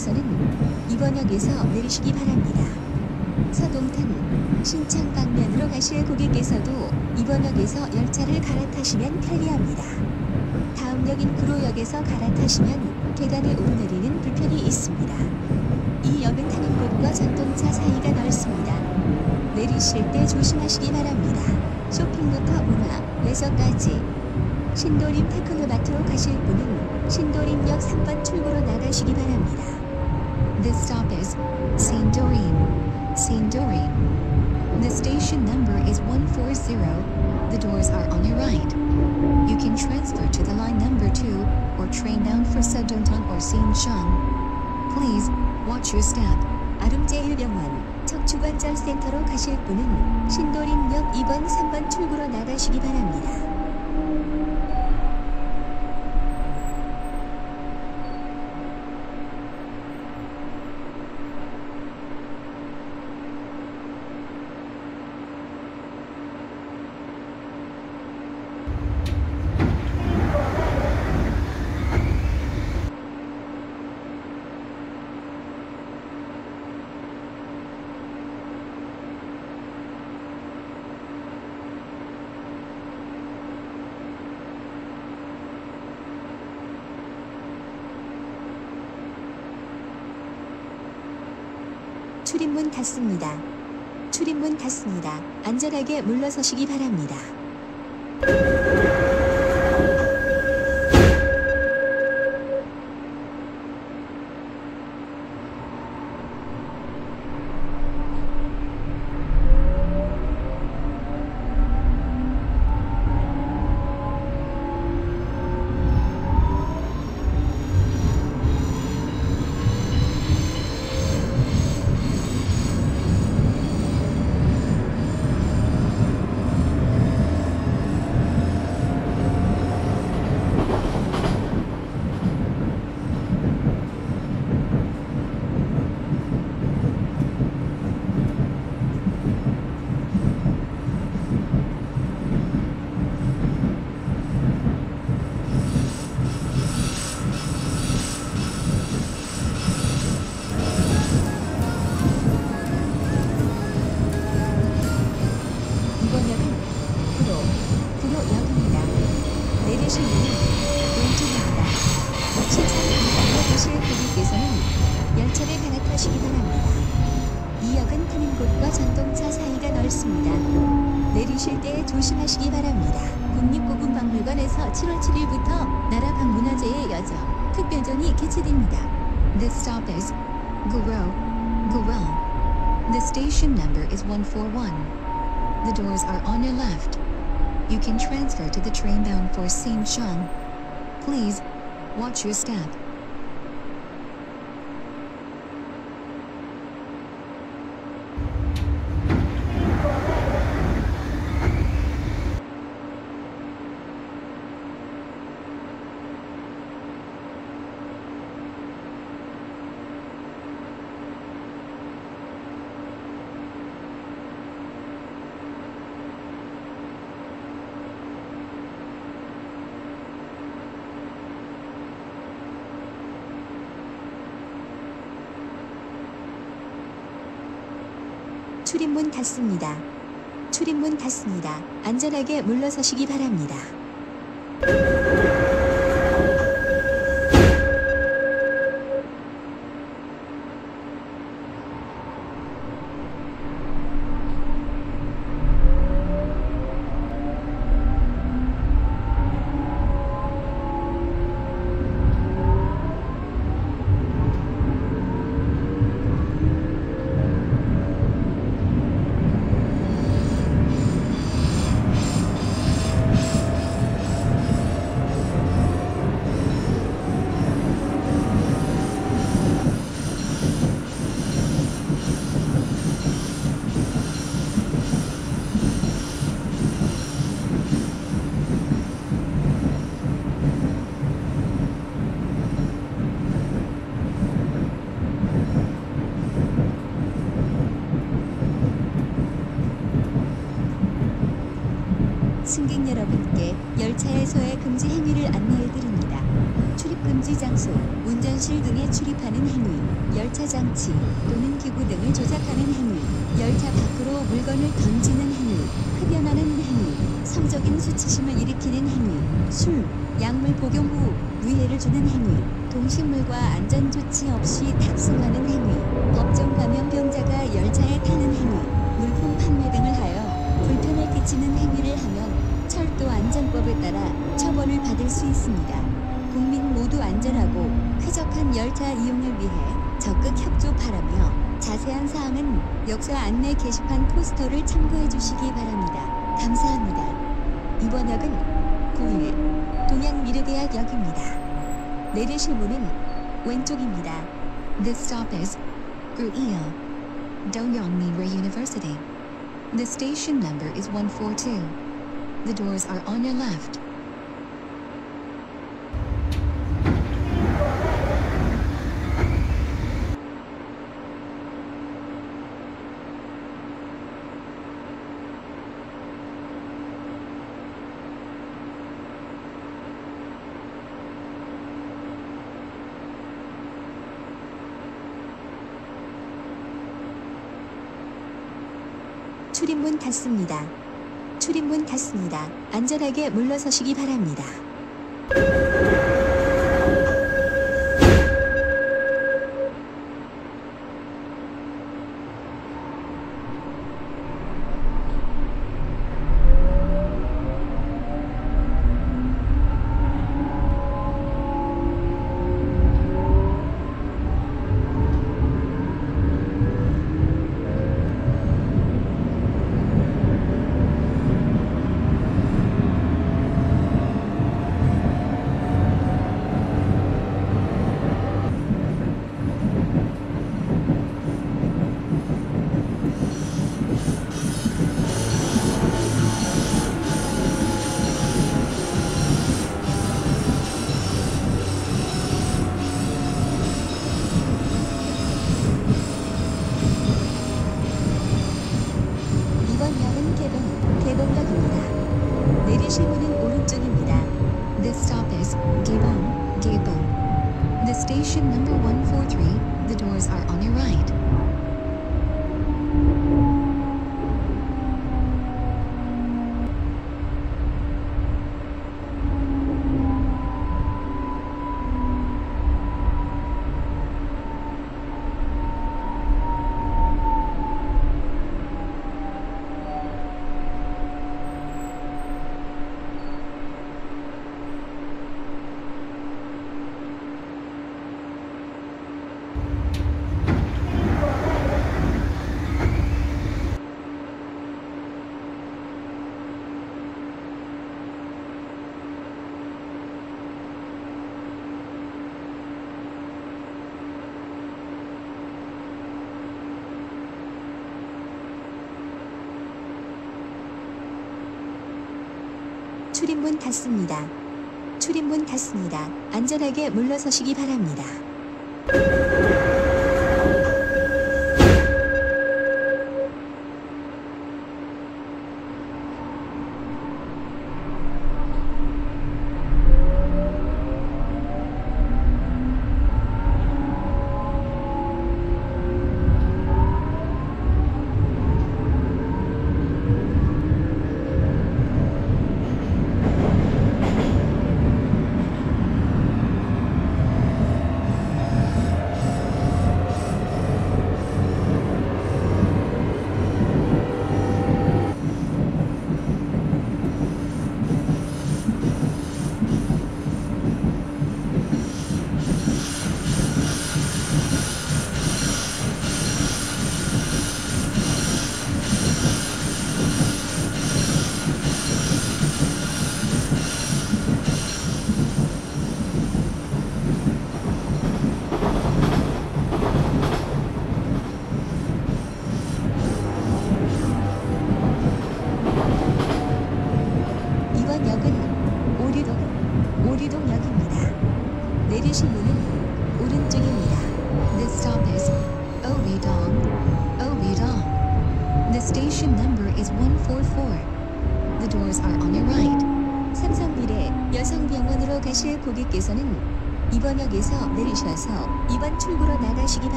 갈아타실 고객께서는 이번 역에서 내리시기 바랍니다. 서동탄, 신창 방면으로 가실 고객께서도 이번 역에서 열차를 갈아타시면 편리합니다. 다음 역인 구로역에서 갈아타시면 계단을 오르내리는 불편이 있습니다. 이 역은 타는 곳과 전동차 사이가 넓습니다. 내리실 때 조심하시기 바랍니다. 쇼핑부터 문화, 외서까지 신도림 테크노마트로 가실 분은 신도림역 3번 출구로 나가시기 바랍니다. This stop is Sindorim, Sindorim. The station number is 140. The doors are on your right. You can transfer to the line number 2 or train down for Sedongtan or Sinchon. Please watch your step. 아름제일병원 척추관절센터로 가실 분은 신도림역 2번 3번 출구로 나가시기 바랍니다. 물러서시기 바랍니다. 조심하시기 바랍니다. 국립고궁박물관에서 7월 7일부터 나라 방문화재의 여정 특별전이 개최됩니다. This stop is Guro, Gurel. The station number is 141. The doors are on your left. You can transfer to the train bound for Saint-Jean. Please, watch your step. 닫습니다. 출입문 닫습니다. 안전하게 물러서시기 바랍니다. 행위, 동식물과 안전 조치 없이 탑승하는 행위, 법정 감염병자가 열차에 타는 행위, 물품 판매 등을 하여 불편을 끼치는 행위를 하면 철도 안전법에 따라 처벌을 받을 수 있습니다. 국민 모두 안전하고 쾌적한 열차 이용을 위해 적극 협조 바라며 자세한 사항은 역사 안내 게시판 포스터를 참고해 주시기 바랍니다. 감사합니다. 이번 역은 9일 동양미래대학 역입니다. 내리실 문은 왼쪽입니다. This stop is Guil, Dongyongmi University. The station number is 142. The doors are on your left. 닫습니다. 출입문 닫습니다. 안전하게 물러서시기 바랍니다. doors, Gabon, The station number 143, the doors are on your right. 안전하게 물러서시기 바랍니다.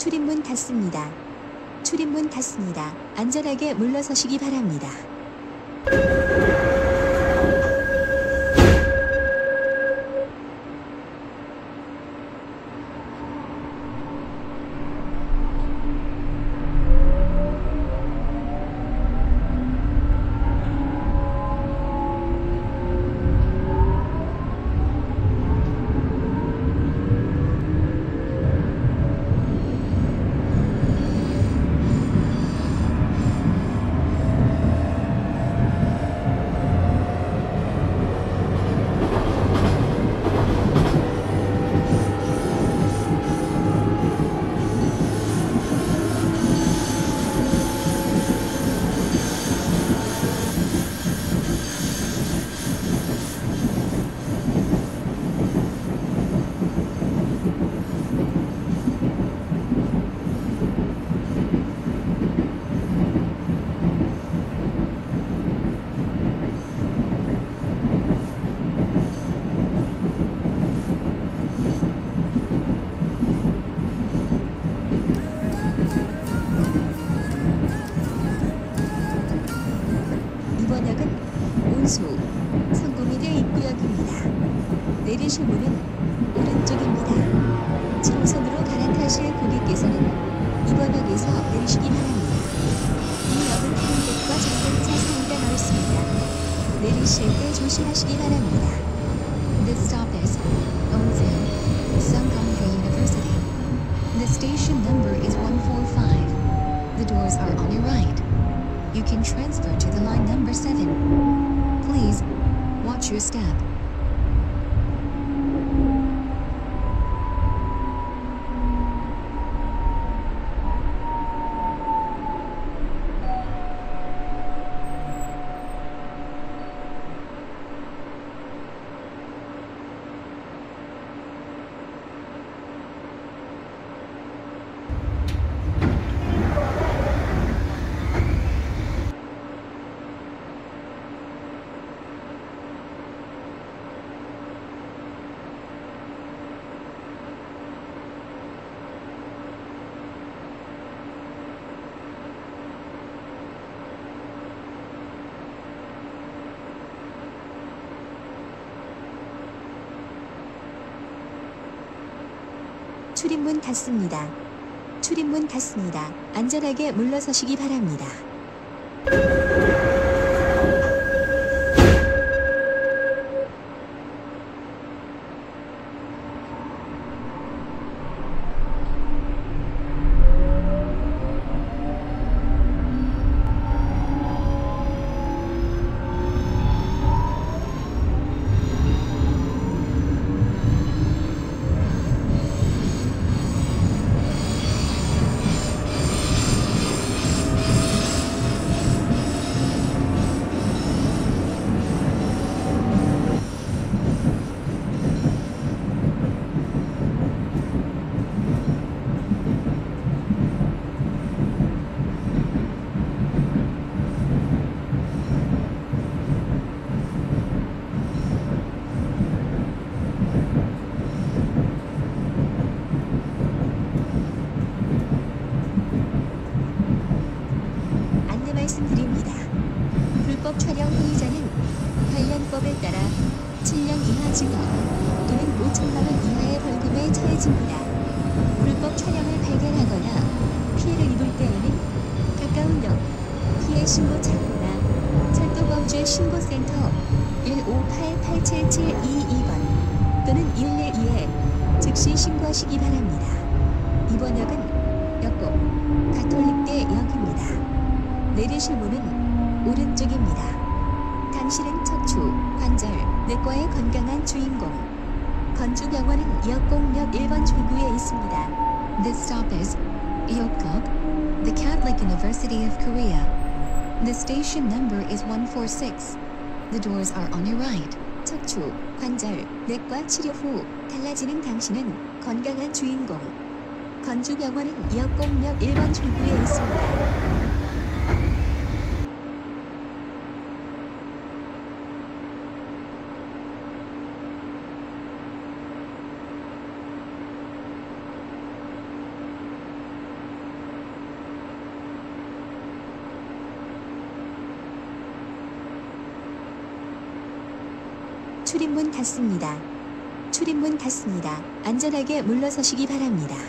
출입문 닫습니다. 출입문 닫습니다. 안전하게 물러서시기 바랍니다. 내리실 때 조심하시기 바랍니다. This stop is Onsen, Sungkonghae University. The station number is 145. The doors are on your right. You can transfer to the line number 7. Please, watch your step. 닫습니다. 출입문 닫습니다. 안전하게 물러서시기 바랍니다. 146. The doors are on your right. 척추, 관절, 내과 치료 후 달라지는 당신은 건강한 주인공. 건주병원은 역곡역 1번 출구에 있습니다. 출입문 닫습니다. 출입문 닫습니다. 물러서시기 바랍니다.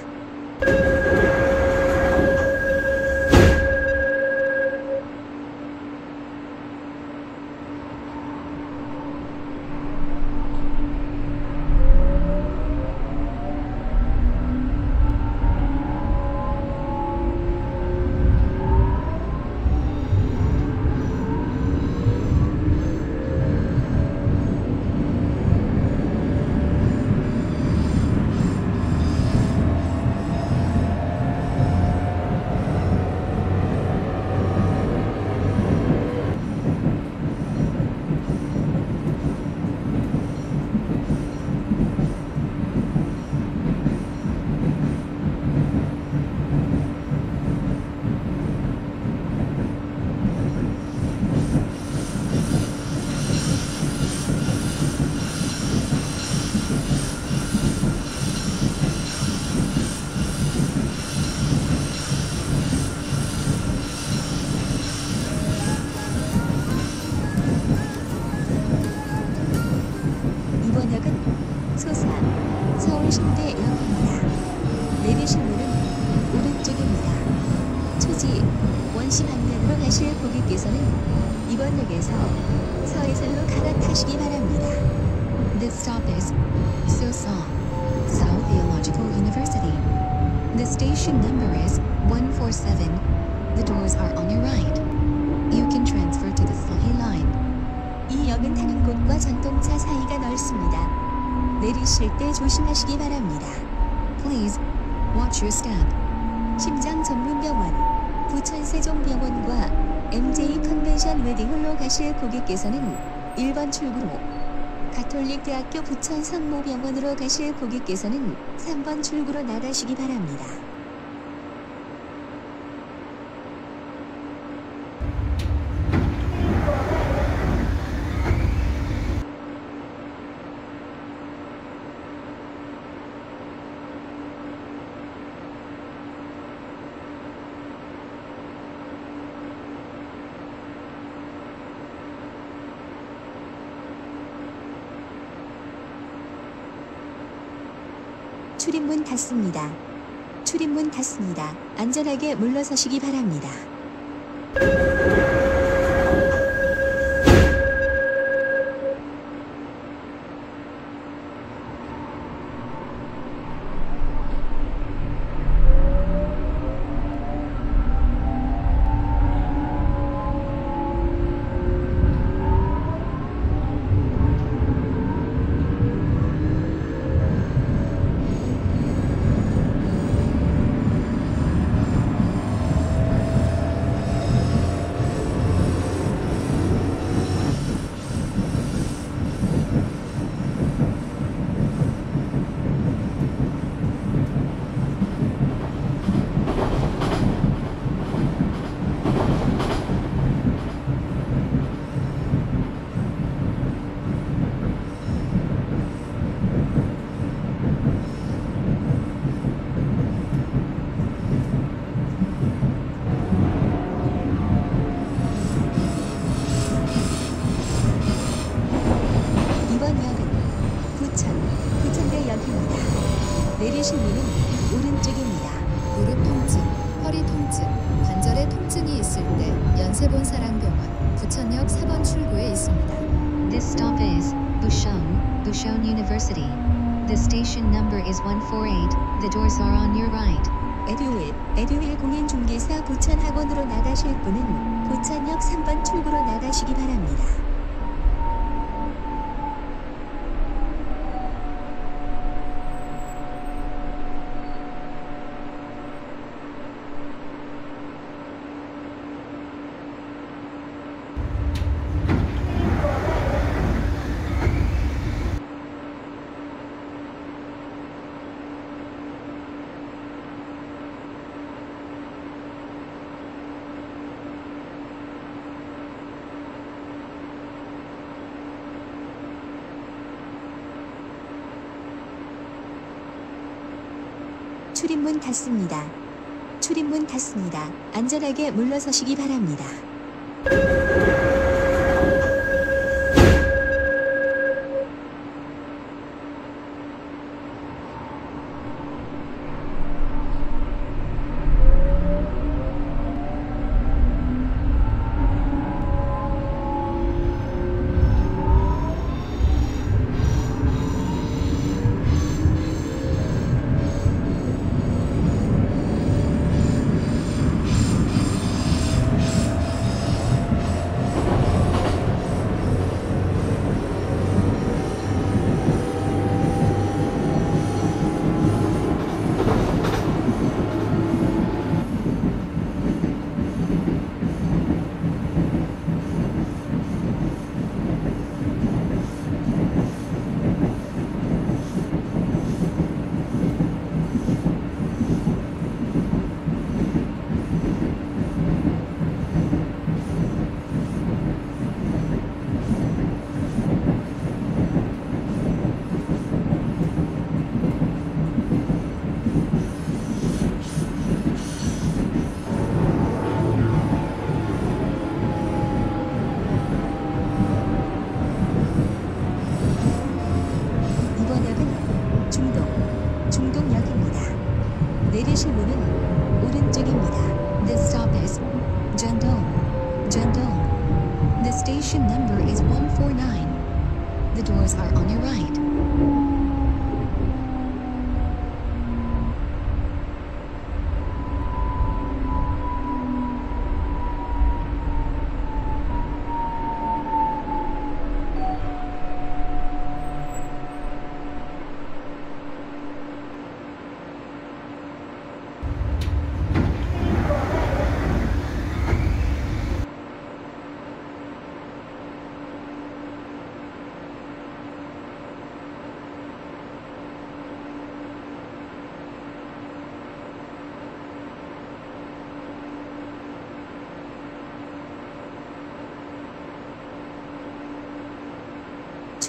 넓습니다. 내리실 때 조심하시기 바랍니다. Please watch your step. 심장 전문 병원, 부천 세종병원과 MJ 컨벤션 웨딩홀로 가실 고객께서는 1번 출구로, 가톨릭 대학교 부천 성모병원으로 가실 고객께서는 3번 출구로 나가시기 바랍니다. 안전하게 물러서시기 바랍니다. 출입문 닫습니다. 출입문 닫습니다. 안전하게 물러서시기 바랍니다.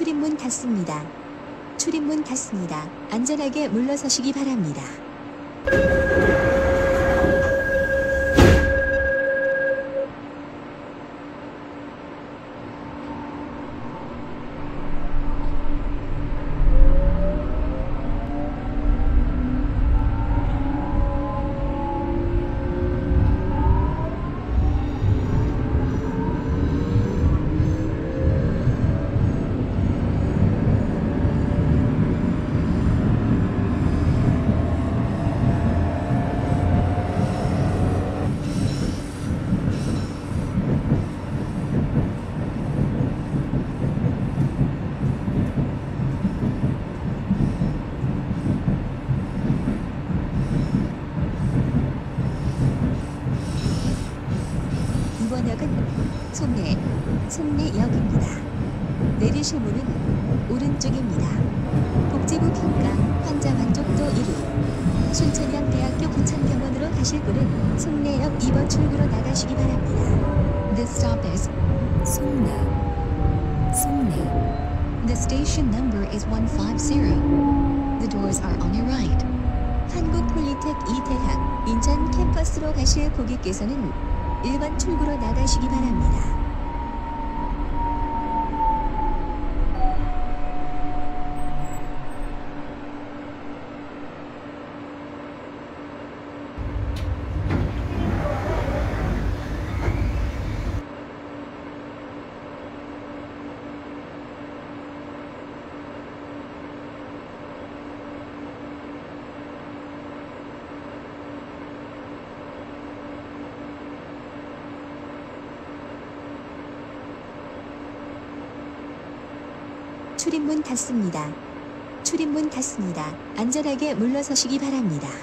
출입문 닫습니다. 출입문 닫습니다. 안전하게 물러서시기 바랍니다. 고객께서는 일반 출구로 나가시기 바랍니다. 출입문 닫습니다. 출입문 닫습니다. 안전하게 물러서시기 바랍니다.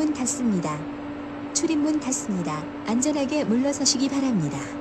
출입문 닫습니다. 출입문 닫습니다. 안전하게 물러서시기 바랍니다.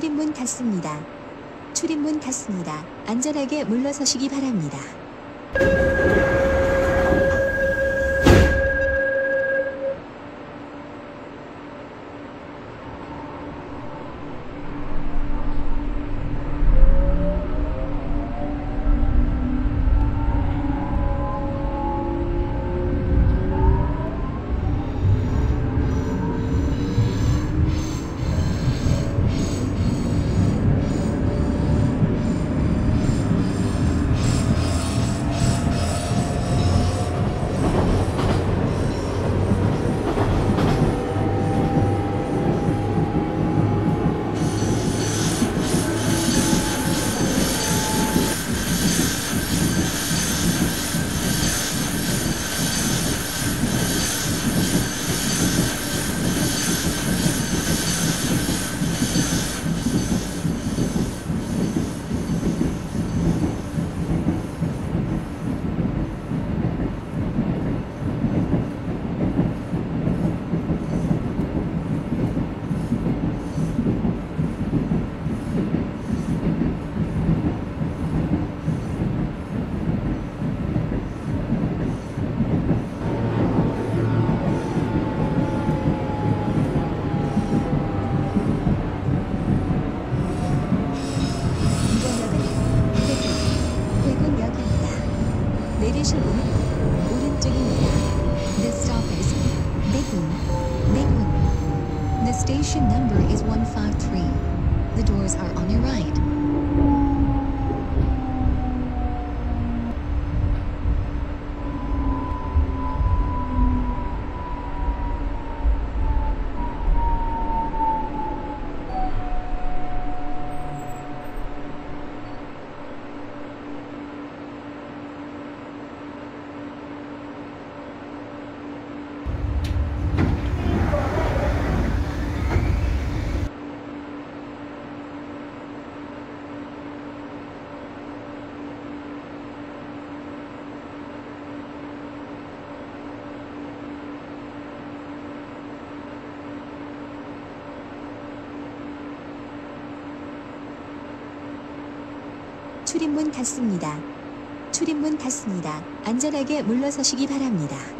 출입문 닫습니다. 출입문 닫습니다. 안전하게 물러서시기 바랍니다. 출입문 닫습니다. 출입문 닫습니다. 안전하게 물러서시기 바랍니다.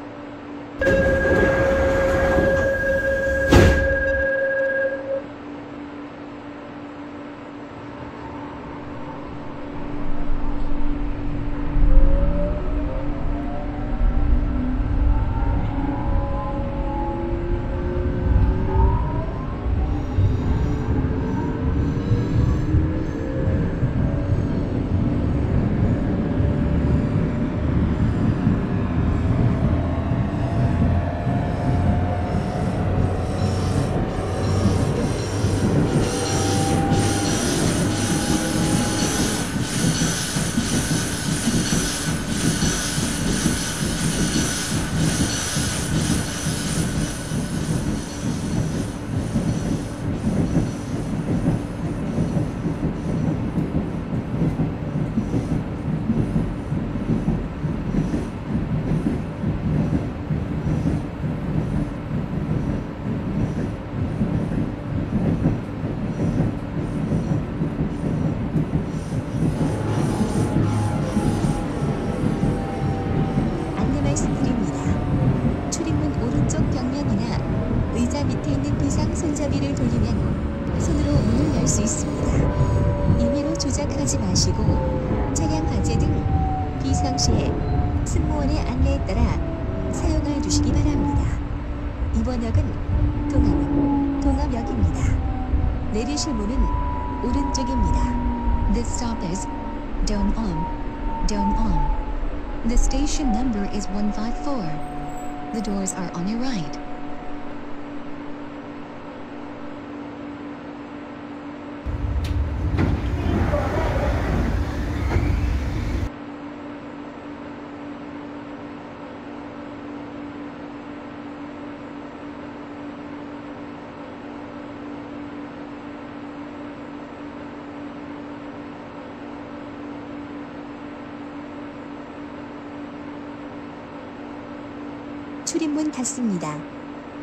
출입문 닫습니다.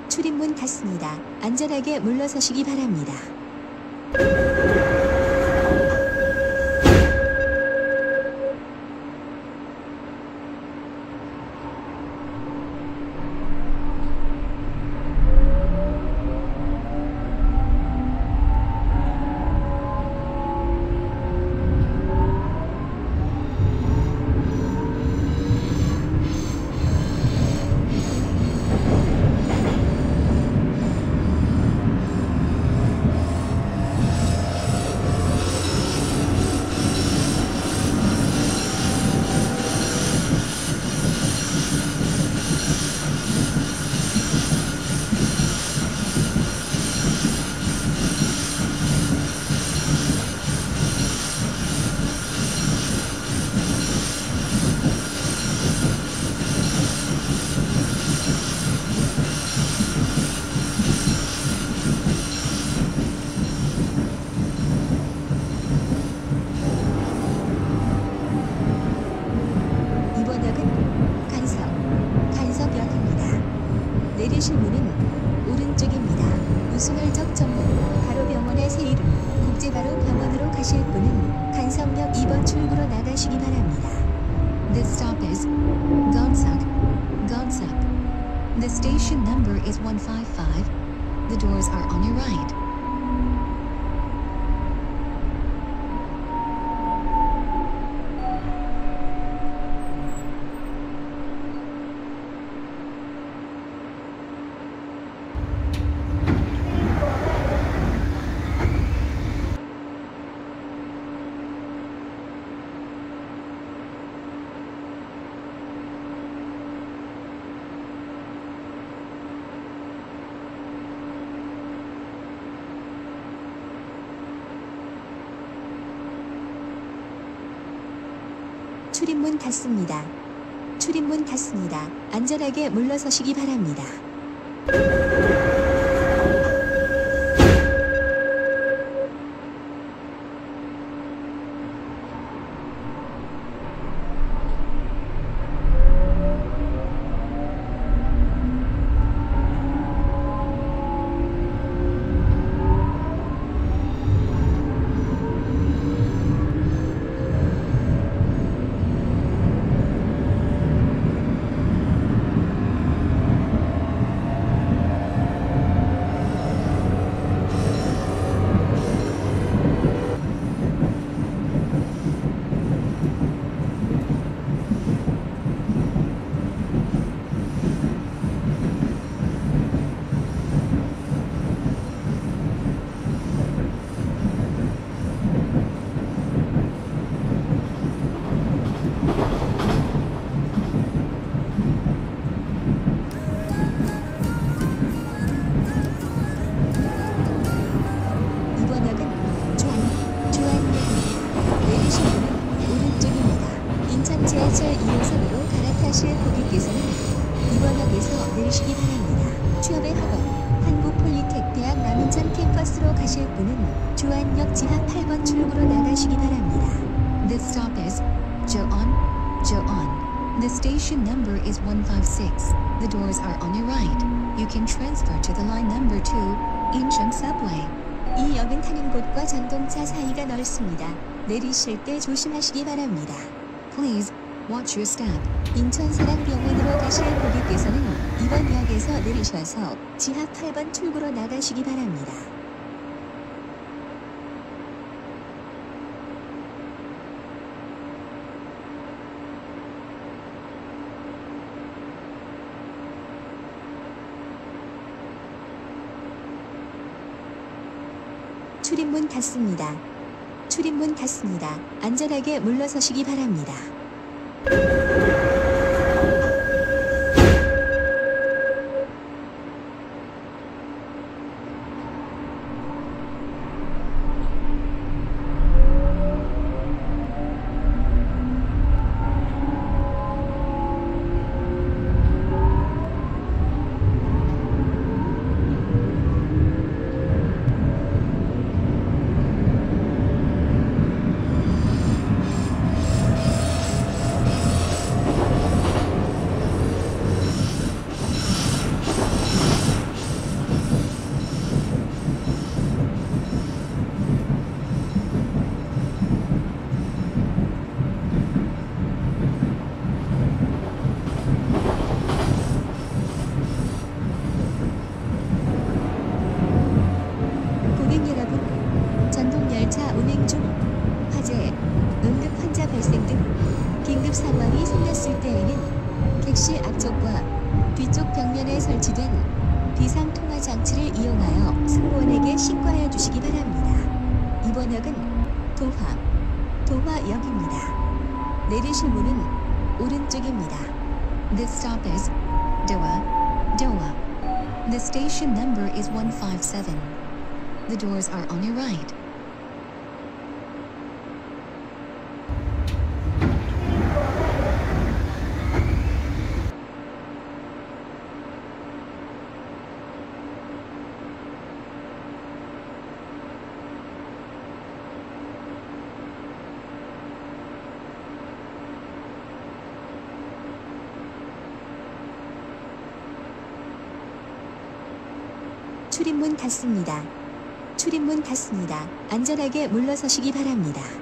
출입문 닫습니다. 안전하게 물러서시기 바랍니다. 출입문 닫습니다. 출입문 닫습니다. 안전하게 물러서시기 바랍니다. 내리실 때 조심하시기 바랍니다. Please watch your step. 인천사랑병원으로 가실 고객께서는 이번 역에서 내리셔서 지하 8번 출구로 나가시기 바랍니다. 출입문 닫습니다. 사람에게 물러서시기 바랍니다. 출입문 닫습니다. 출입문 닫습니다. 안전하게 물러서시기 바랍니다.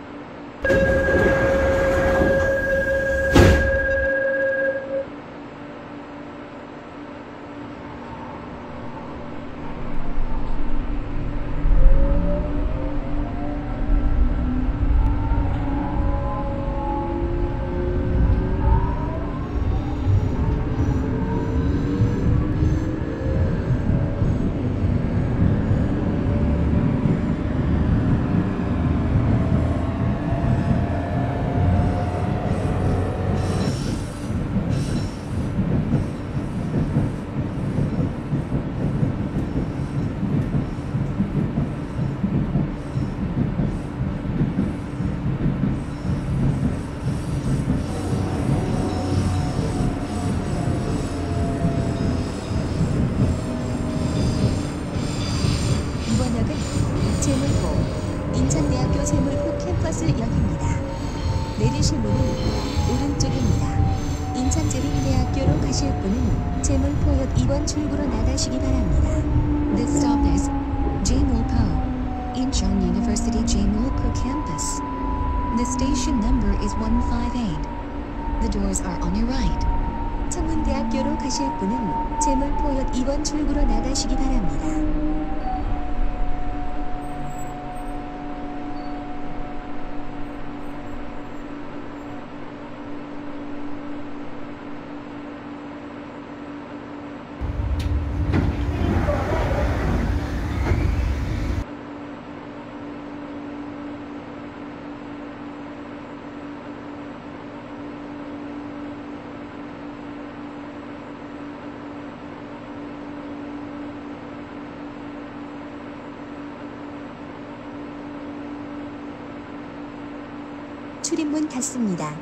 출입문 닫습니다.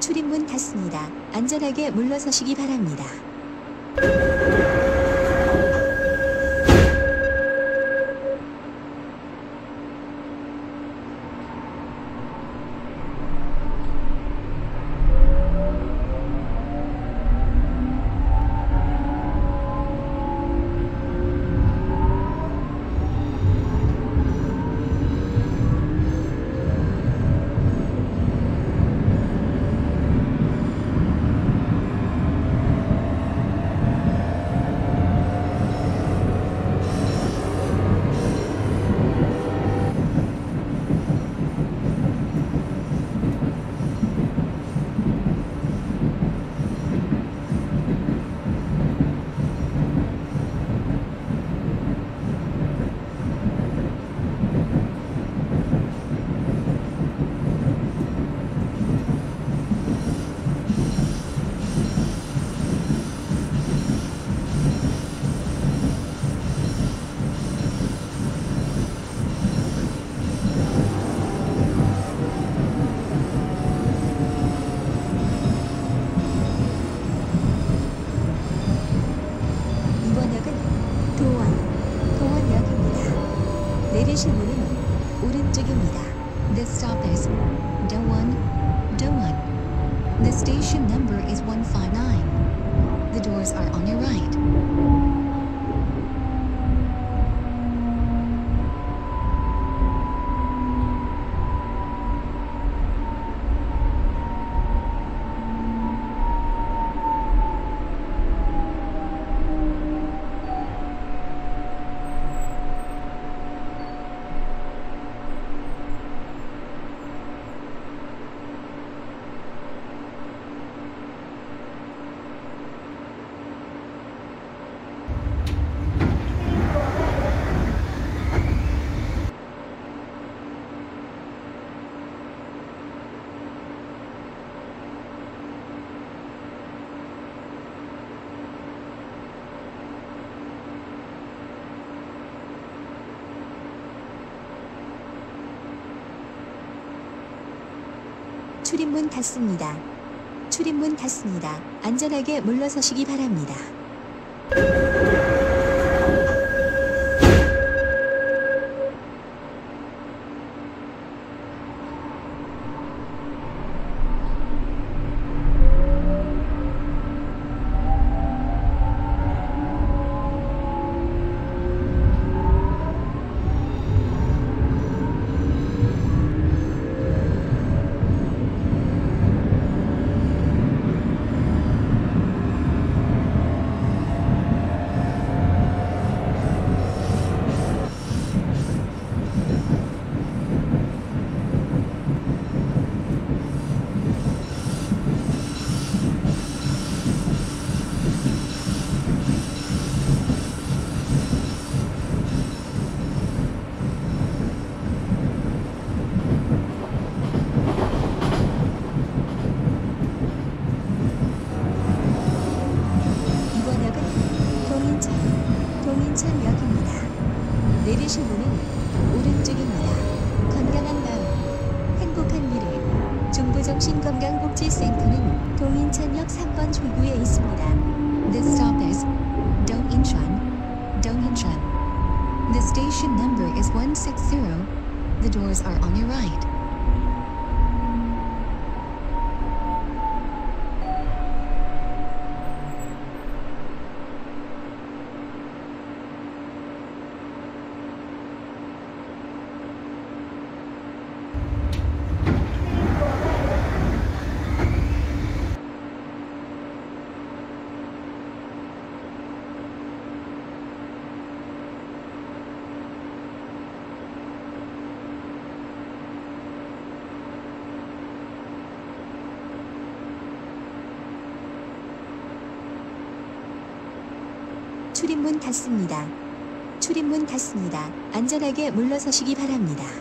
출입문 닫습니다. 안전하게 물러서시기 바랍니다. 출입문 닫습니다. 출입문 닫습니다. 안전하게 물러서시기 바랍니다. 닫습니다. 출입문 닫습니다. 안전하게 물러서시기 바랍니다.